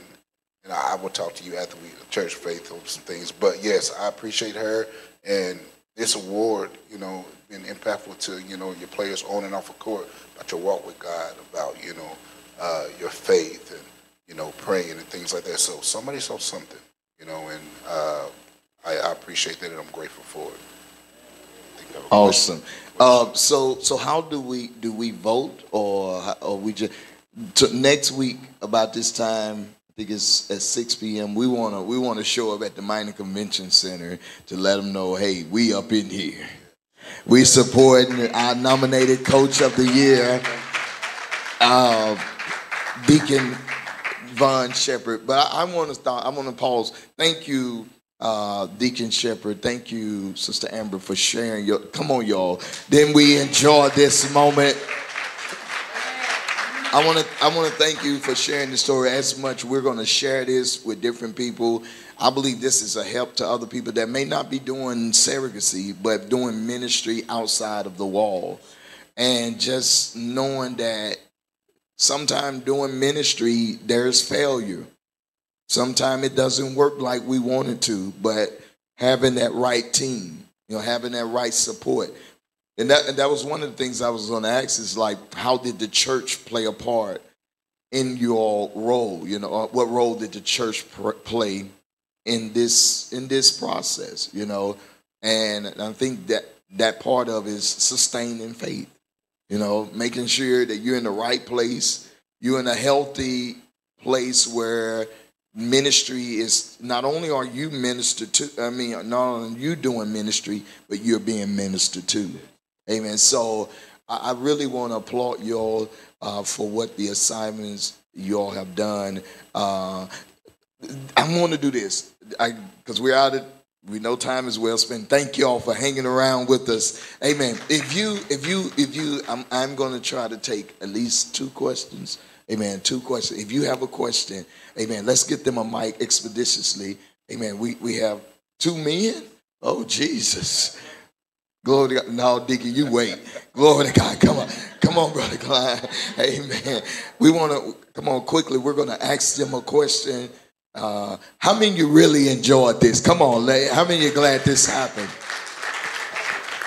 and I will talk to you after we church faith over some things. But yes, I appreciate her and this award. You know, been impactful to you know your players on and off the court about your walk with God, about you know uh, your faith and you know praying and things like that. So somebody saw something, you know, and uh, I, I appreciate that and I'm grateful for it. Awesome. Uh, so so how do we do we vote or or we just to, next week about this time? I think it's at six p.m. We wanna we wanna show up at the Miner Convention Center to let them know, hey, we up in here. We supporting our nominated Coach of the Year, uh, Deacon Vaughn Shepherd. But I, I want to start. I want to pause. Thank you, uh, Deacon Shepherd. Thank you, Sister Amber, for sharing your. Come on, y'all. Then we enjoy this moment. I want to. I want to thank you for sharing the story as much. We're going to share this with different people. I believe this is a help to other people that may not be doing surrogacy, but doing ministry outside of the wall, and just knowing that sometimes doing ministry there's failure sometimes it doesn't work like we want it to but having that right team you know having that right support and that, and that was one of the things i was going to ask is like how did the church play a part in your role? You know uh, what role did the church pr- play in this in this process you know? And i think that that part of is sustaining faith you know, making sure that you're in the right place, you're in a healthy place where ministry is not only are you ministered to, I mean, not only you doing ministry, but you're being ministered to. Amen. So I, really want to applaud y'all uh, for what the assignments you all have done. Uh, I want to do this because we're out of we know time is well spent. Thank you all for hanging around with us. Amen. If you, if you, if you, I'm, I'm going to try to take at least two questions. Amen. Two questions. If you have a question, amen, let's get them a mic expeditiously. Amen. We, we have two men. Oh, Jesus. Glory to God. No, Dickie, you wait. Glory to God. Come on. Come on, Brother Klein. Amen. We want to, come on, quickly. We're going to ask them a question. Uh, how many of you really enjoyed this? Come on, how many you glad this happened?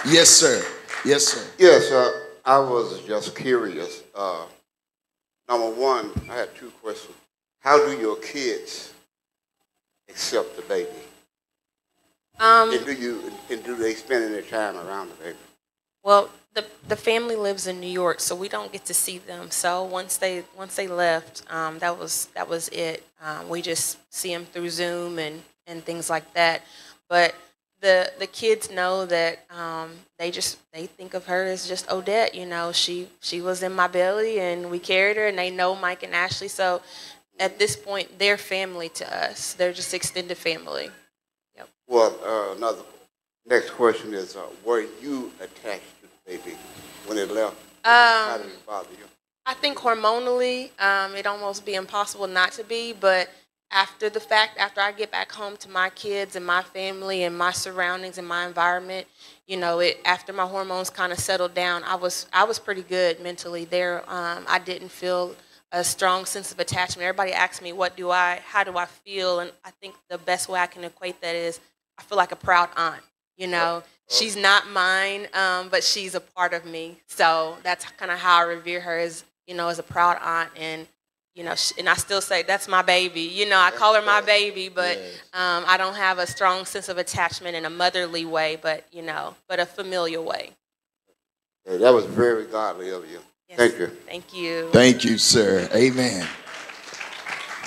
Yes, sir. Yes, sir. Yes, uh, I was just curious. Uh, number one, I had two questions. How do your kids accept the baby? Um, and do you and do they spend any time around the baby? Well, the the family lives in New York, so we don't get to see them. So once they once they left, um, that was that was it. Um, we just see them through Zoom and and things like that. But the the kids know that um, they just they think of her as just Odette. You know, she she was in my belly and we carried her, and they know Mike and Ashley. So at this point, they're family to us. They're just extended family. Well, uh, another next question is: uh, Were you attached to the baby when it left? Um, How did it bother you? I think hormonally, um, it'd almost be impossible not to be. But after the fact, after I get back home to my kids and my family and my surroundings and my environment, you know, it after my hormones kind of settled down, I was I was pretty good mentally there. Um, I didn't feel a strong sense of attachment. Everybody asks me, "What do I? How do I feel?" And I think the best way I can equate that is, I feel like a proud aunt. You know, she's not mine, um, but she's a part of me. So that's kind of how I revere her as, you know, as a proud aunt. And, you know, she, and I still say, that's my baby. You know, I call her my baby, but um, I don't have a strong sense of attachment in a motherly way, but, you know, but a familial way. Yeah, that was very godly of you. Yes. Thank you. Thank you. Thank you, sir. Amen.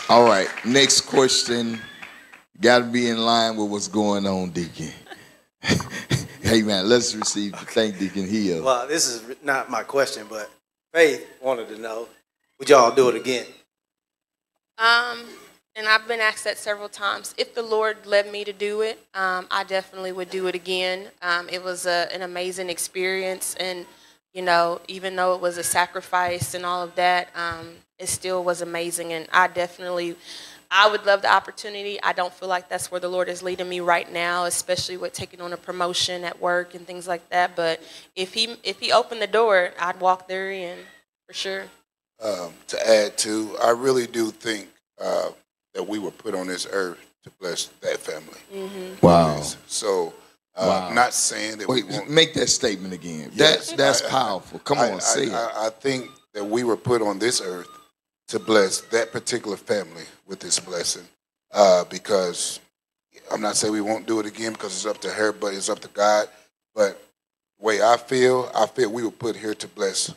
All right, next question. Got to be in line with what's going on, Deacon. hey man, let's receive the thank Deacon Hill. Well, this is not my question, but Faith wanted to know, would y'all do it again? Um, and I've been asked that several times. If the Lord led me to do it, um, I definitely would do it again. Um, it was a, an amazing experience, and you know, even though it was a sacrifice and all of that, um, it still was amazing, and I definitely I would love the opportunity. I don't feel like that's where the Lord is leading me right now, especially with taking on a promotion at work and things like that. But if he if he opened the door, I'd walk there in for sure. Um, to add to, I really do think uh, that we were put on this earth to bless that family. Mm-hmm. Wow. So. Uh, wow. Not saying that Wait, we won't make that statement again. Yes, that's that's I, powerful. Come I, on, I, say it. I think that we were put on this earth to bless that particular family with this blessing uh, because I'm not saying we won't do it again because it's up to her, but it's up to God. But the way I feel, I feel we were put here to bless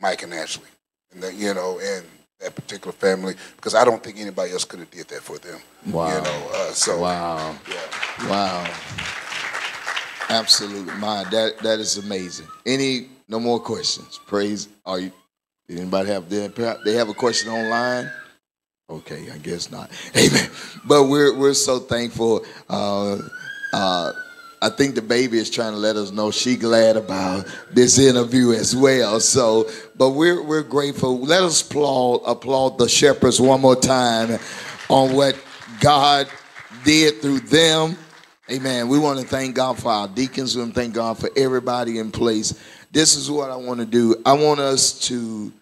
Mike and Ashley, and that you know, and that particular family because I don't think anybody else could have did that for them. Wow. You know, uh, so wow, yeah, wow, absolutely, my that that is amazing. Any no more questions? Praise. Are you? Did anybody have they, they have a question online? Okay, I guess not. Amen. But we're we're so thankful. Uh, uh, I think the baby is trying to let us know she glad about this interview as well. So, but we're we're grateful. Let us applaud applaud the shepherds one more time on what God did through them. Amen. We want to thank God for our deacons. We want to thank God for everybody in place this is what I want to do. I want us to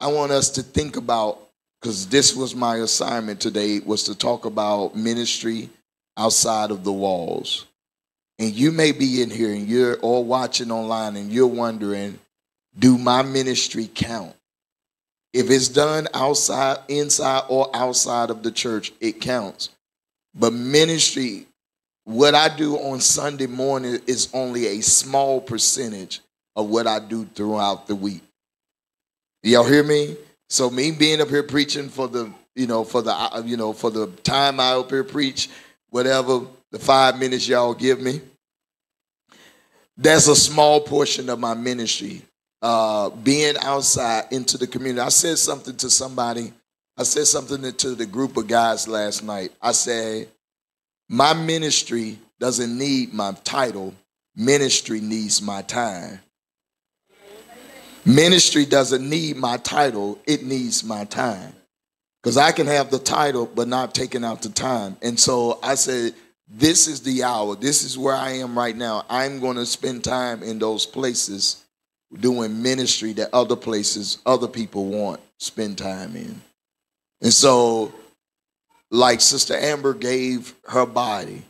I want us to think about because this was my assignment today was to talk about ministry outside of the walls. And you may be in here and you're all watching online and you're wondering, do my ministry count? If it's done outside, inside, or outside of the church, it counts. But ministry, what I do on Sunday morning is only a small percentage of what I do throughout the week. Y'all hear me? So me being up here preaching for the, you know, for the, uh, you know, for the time I up here preach, whatever the five minutes y'all give me, that's a small portion of my ministry. Uh, being outside into the community. I said something to somebody I said something to the group of guys last night. I said, My ministry doesn't need my title, ministry needs my time. Ministry doesn't need my title, it needs my time. Because I can have the title, but not taking out the time. And so I said, This is the hour. This is where I am right now. I'm going to spend time in those places doing ministry that other places, other people want spend time in. And so, like Sister Amber gave her body,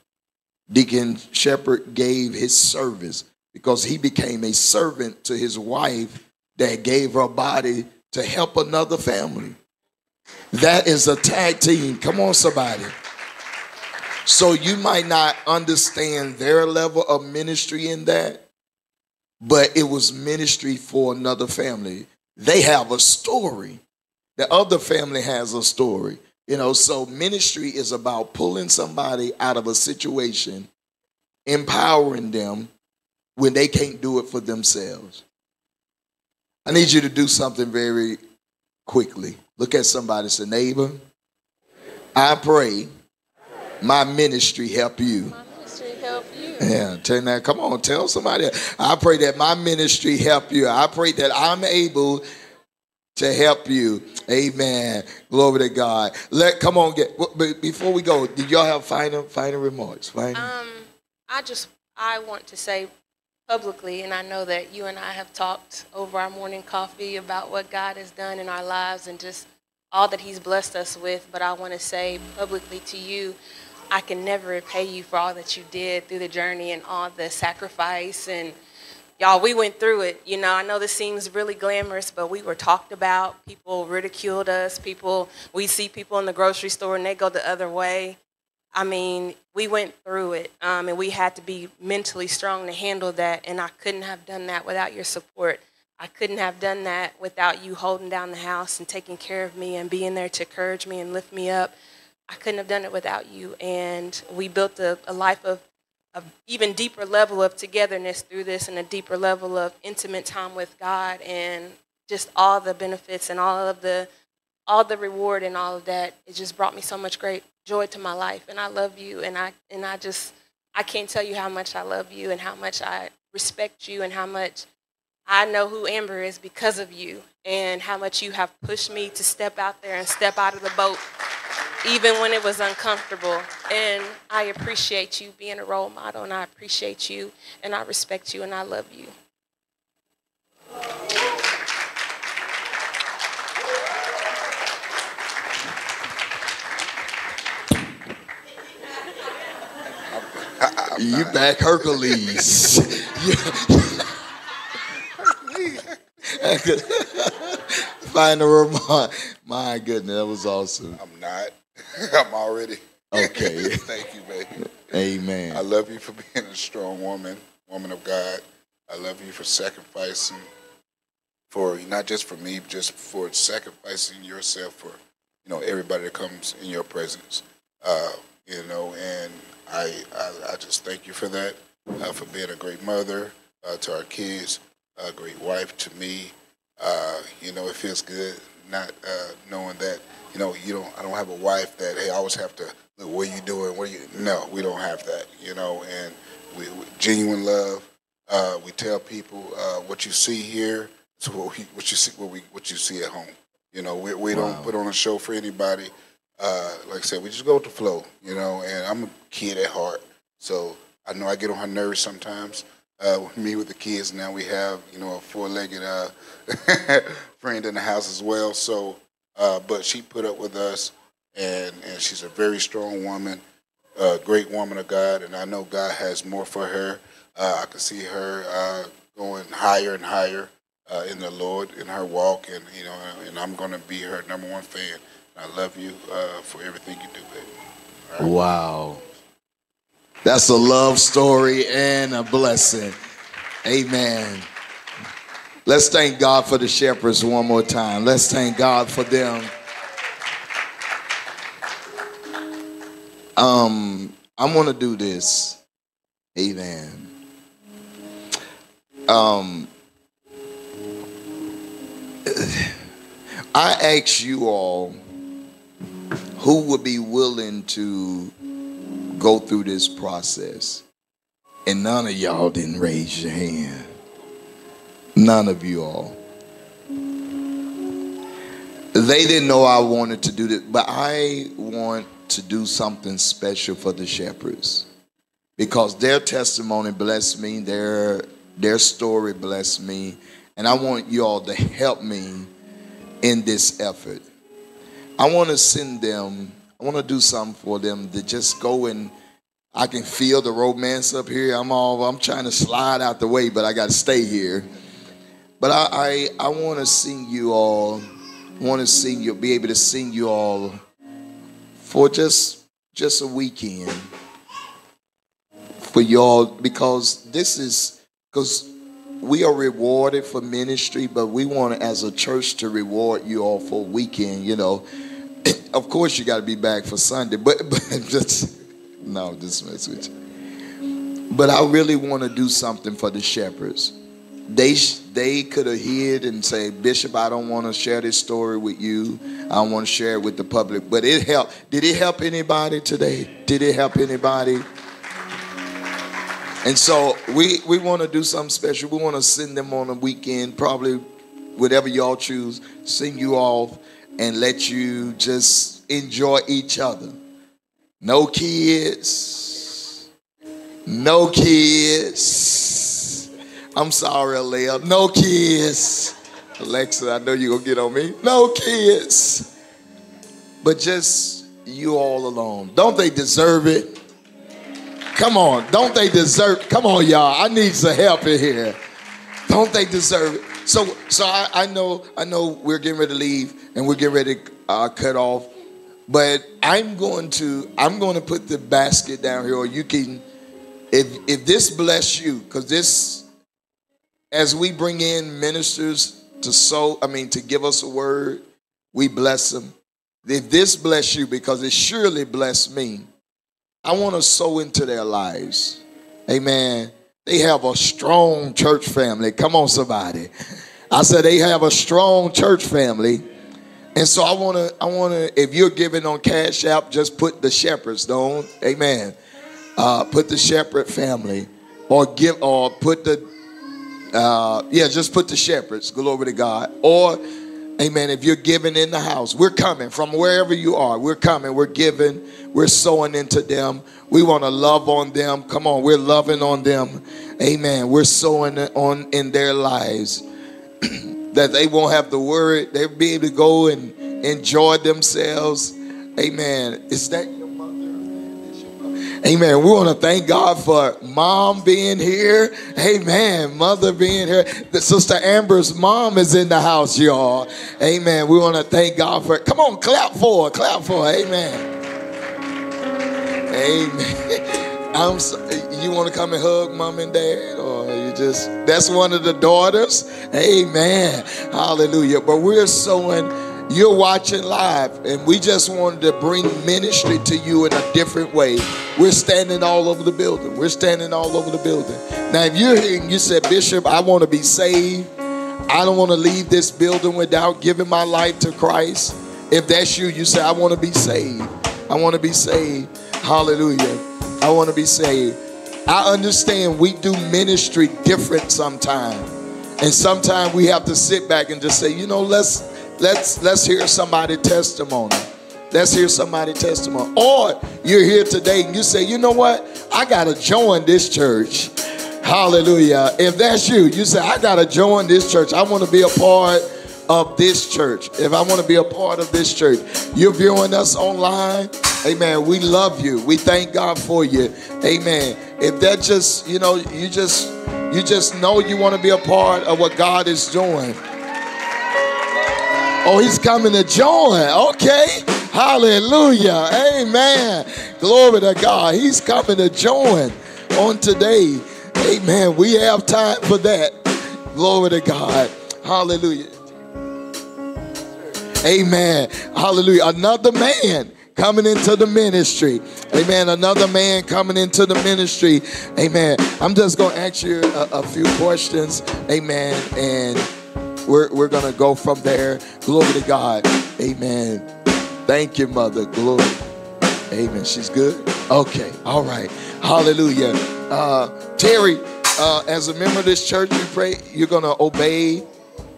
Deacon Shepherd gave his service because he became a servant to his wife that gave her body to help another family. That is a tag team. Come on, somebody. So you might not understand their level of ministry in that, but it was ministry for another family. They have a story. The other family has a story. You know, so ministry is about pulling somebody out of a situation, empowering them when they can't do it for themselves. I need you to do something very quickly. Look at somebody, say, neighbor, I pray my ministry help you. My ministry help you. Yeah, tell that. Come on, tell somebody. I pray that my ministry help you. I pray that I'm able to help you. Amen. Glory to God. Let come on get but before we go. Did y'all have final final remarks? Final. Um, I just I want to say publicly, and I know that you and I have talked over our morning coffee about what God has done in our lives and just all that He's blessed us with. But I want to say publicly to you, I can never repay you for all that you did through the journey and all the sacrifice and y'all we went through it you know? I know this seems really glamorous but we were talked about. People ridiculed us. People we see people in the grocery store and they go the other way i mean we went through it um, and we had to be mentally strong to handle that and i couldn't have done that without your support. I couldn't have done that without you holding down the house and taking care of me and being there to encourage me and lift me up. I couldn't have done it without you and we built a, a life of a even deeper level of togetherness through this and a deeper level of intimate time with God and just all the benefits and all of the all the reward and all of that. It just brought me so much great joy to my life and I love you and I and I just I can't tell you how much I love you and how much I respect you and how much I know who Amber is because of you and how much you have pushed me to step out there and step out of the boat even when it was uncomfortable. And I appreciate you being a role model, and I appreciate you, and I respect you, and I love you. You back Hercules. Final remark. My goodness, that was awesome. I'm not. I'm already. Okay. Thank you, baby. Amen. I love you for being a strong woman, woman of God. I love you for sacrificing for not just for me, just for sacrificing yourself for you know everybody that comes in your presence. Uh, you know, and I, I I just thank you for that, uh, for being a great mother uh, to our kids, a great wife to me. Uh, you know, it feels good not uh, knowing that you know you don't. I don't have a wife that hey, I always have to look. What are you doing? What are you? No, we don't have that. You know, and we, we genuine love. Uh, we tell people uh, what you see here is what, we, what you see what we what you see at home. You know, we, we Wow. don't put on a show for anybody. Uh, like I said, we just go with the flow. You know, and I'm a kid at heart, so I know I get on her nerves sometimes. Uh, with me with the kids now, we have you know a four-legged uh, friend in the house as well. So, uh, but she put up with us, and and she's a very strong woman, a great woman of God, and I know God has more for her. Uh, I can see her going higher and higher in the Lord in her walk, and you know, and I'm going to be her number one fan. I love you uh, for everything you do, baby. Wow. That's a love story and a blessing. Amen. Let's thank God for the shepherds one more time. Let's thank God for them. Um, I'm gonna do this. Amen. Um, I ask you all who would be willing to go through this process? And none of y'all didn't raise your hand. None of you all. They didn't know I wanted to do this, but I want to do something special for the shepherds because their testimony blessed me, their their story blessed me, and I want you all to help me in this effort. I want to send them, I want to do something for them to just go and I can feel the romance up here. I'm all I'm trying to slide out the way, but I got to stay here. But I I, I want to sing you all, want to sing you, be able to sing you all for just just a weekend for y'all because this is because we are rewarded for ministry, but we want as a church to reward you all for a weekend. You know, of course you got to be back for Sunday, but but just no, just mess with you. But I really want to do something for the shepherds. They they could have hid and say, Bishop, I don't want to share this story with you. I want to share it with the public. But it helped. Did it help anybody today? Did it help anybody? And so we we want to do something special. We want to send them on a weekend, probably whatever y'all choose, send you off and let you just enjoy each other. No kids. No kids. I'm sorry, Alea. No kids. Alexa, I know you're going to get on me. No kids. But just you all alone. Don't they deserve it? Come on. Don't they deserve Come on, y'all. I need some help in here. Don't they deserve it? So, so I, I know, I know we're getting ready to leave and we're getting ready to uh, cut off. But I'm going to I'm going to put the basket down here, or you can, if if this bless you, because this, as we bring in ministers to sow, I mean to give us a word, we bless them. If this bless you, because it surely blessed me, I want to sow into their lives. Amen. They have a strong church family. Come on, somebody. I said they have a strong church family. And so I want to, I want to, if you're giving on Cash App, just put the shepherds, don't, amen. Uh, put the shepherd family, or give, or put the, uh, yeah, just put the shepherds, glory to God. Or, amen, if you're giving in the house, we're coming from wherever you are, we're coming, we're giving, we're sowing into them. We want to love on them. Come on, we're loving on them. Amen. We're sowing on in their lives. that they won't have to worry. They'll be able to go and enjoy themselves. Amen. Is that your mother? Amen. We want to thank God for mom being here. Amen. Mother being here. The Sister Amber's mom is in the house, y'all. Amen. We want to thank God for it. Come on, clap for her. Clap for her. Amen. Amen. I'm so, you want to come and hug mom and dad or that's one of the daughters. Amen. Hallelujah. But we're sowing you're watching live and we just wanted to bring ministry to you in a different way. We're standing all over the building. We're standing all over the building. Now if you're here and you said bishop i want to be saved. I don't want to leave this building without giving my life to christ if that's you you say i want to be saved. I want to be saved. Hallelujah. I want to be saved I understand we do ministry different sometimes. And sometimes we have to sit back and just say, you know, let's let's let's hear somebody testimony. Let's hear somebody testimony. Or you're here today and you say, you know what? I gotta join this church. Hallelujah. If that's you, you say, I gotta join this church. I want to be a part of this church. If I want to be a part of this church, you're viewing us online. Amen. We love you. We thank God for you. Amen. If that just, you know, you just you just know you want to be a part of what God is doing. Oh, he's coming to join. Okay. Hallelujah. Amen. Glory to God. He's coming to join on today. Amen. We have time for that. Glory to God. Hallelujah. Amen. Hallelujah. Another man coming into the ministry. Amen. Another man coming into the ministry. Amen. I'm just going to ask you a, a, few questions. Amen. And we're, we're going to go from there. Glory to God. Amen. Thank you, Mother. Glory. Amen. She's good? Okay. All right. Hallelujah. Uh, Terry, uh, as a member of this church, we pray you're going to obey.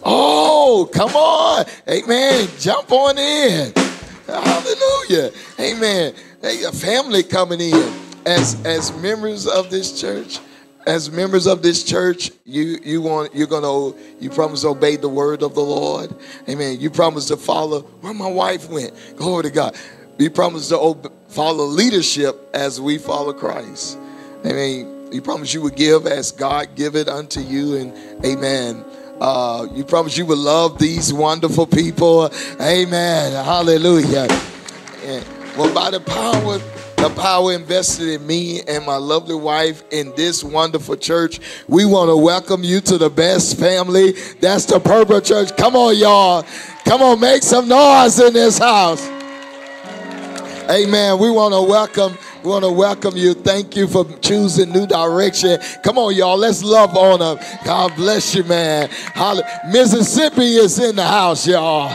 Oh, come on. Amen. Jump on in. Hallelujah. Amen. Hey, a family coming in as as members of this church as members of this church, you you want you're gonna you promise to obey the word of the Lord. Amen. You promise to follow where my wife went. Glory to God. You promise to follow leadership as we follow Christ. Amen. You promise you would give as God give it unto you, and Amen. Uh, you promise you would love these wonderful people. Amen. Hallelujah. And, well, by the power the power invested in me and my lovely wife in this wonderful church. We want to welcome you to the best family. That's the Purple Church. Come on, y'all. Come on, make some noise in this house. Amen. We want to welcome. We want to welcome you. Thank you for choosing new direction. Come on, y'all. Let's love on them. God bless you, man. Mississippi is in the house, y'all.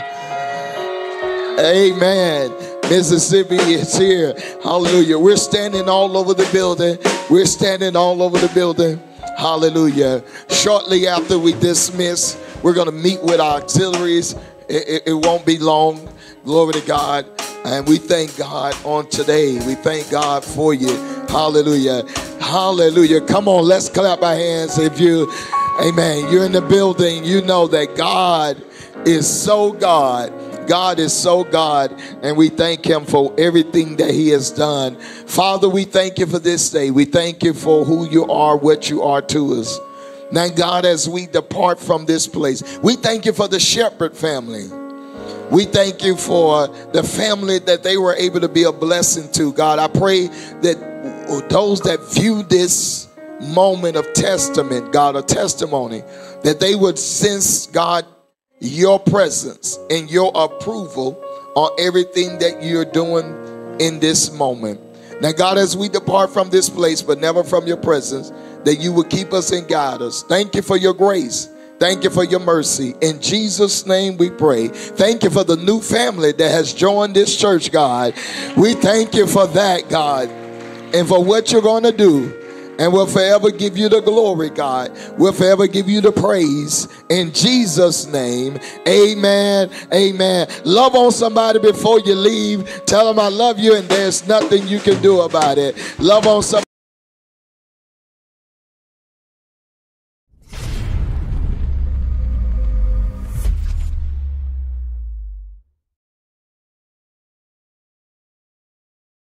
Amen. Mississippi is here. Hallelujah. We're standing all over the building. We're standing all over the building. Hallelujah. Shortly after we dismiss, we're going to meet with our auxiliaries. It, it, it, won't be long. Glory to God. And we thank God on today. We thank God for you. Hallelujah. Hallelujah. Come on, let's clap our hands. If you, amen, you're in the building, you know that God is so God God is so God, and we thank Him for everything that He has done. Father, we thank you for this day. We thank you for who you are, what you are to us. Now, God, as we depart from this place, we thank you for the shepherd family. We thank you for the family that they were able to be a blessing to. God, I pray that those that view this moment of testament, God, a testimony, that they would sense, God, your presence and your approval on everything that you're doing in this moment. Now, God, as we depart from this place, but never from your presence, that you will keep us and guide us. Thank you for your grace. Thank you for your mercy. In Jesus' name we pray. Thank you for the new family that has joined this church, God. We thank you for that, God, and for what you're going to do and we'll forever give you the glory, God. We'll forever give you the praise. In Jesus' name, amen. Amen. Love on somebody before you leave. Tell them I love you and there's nothing you can do about it. Love on somebody.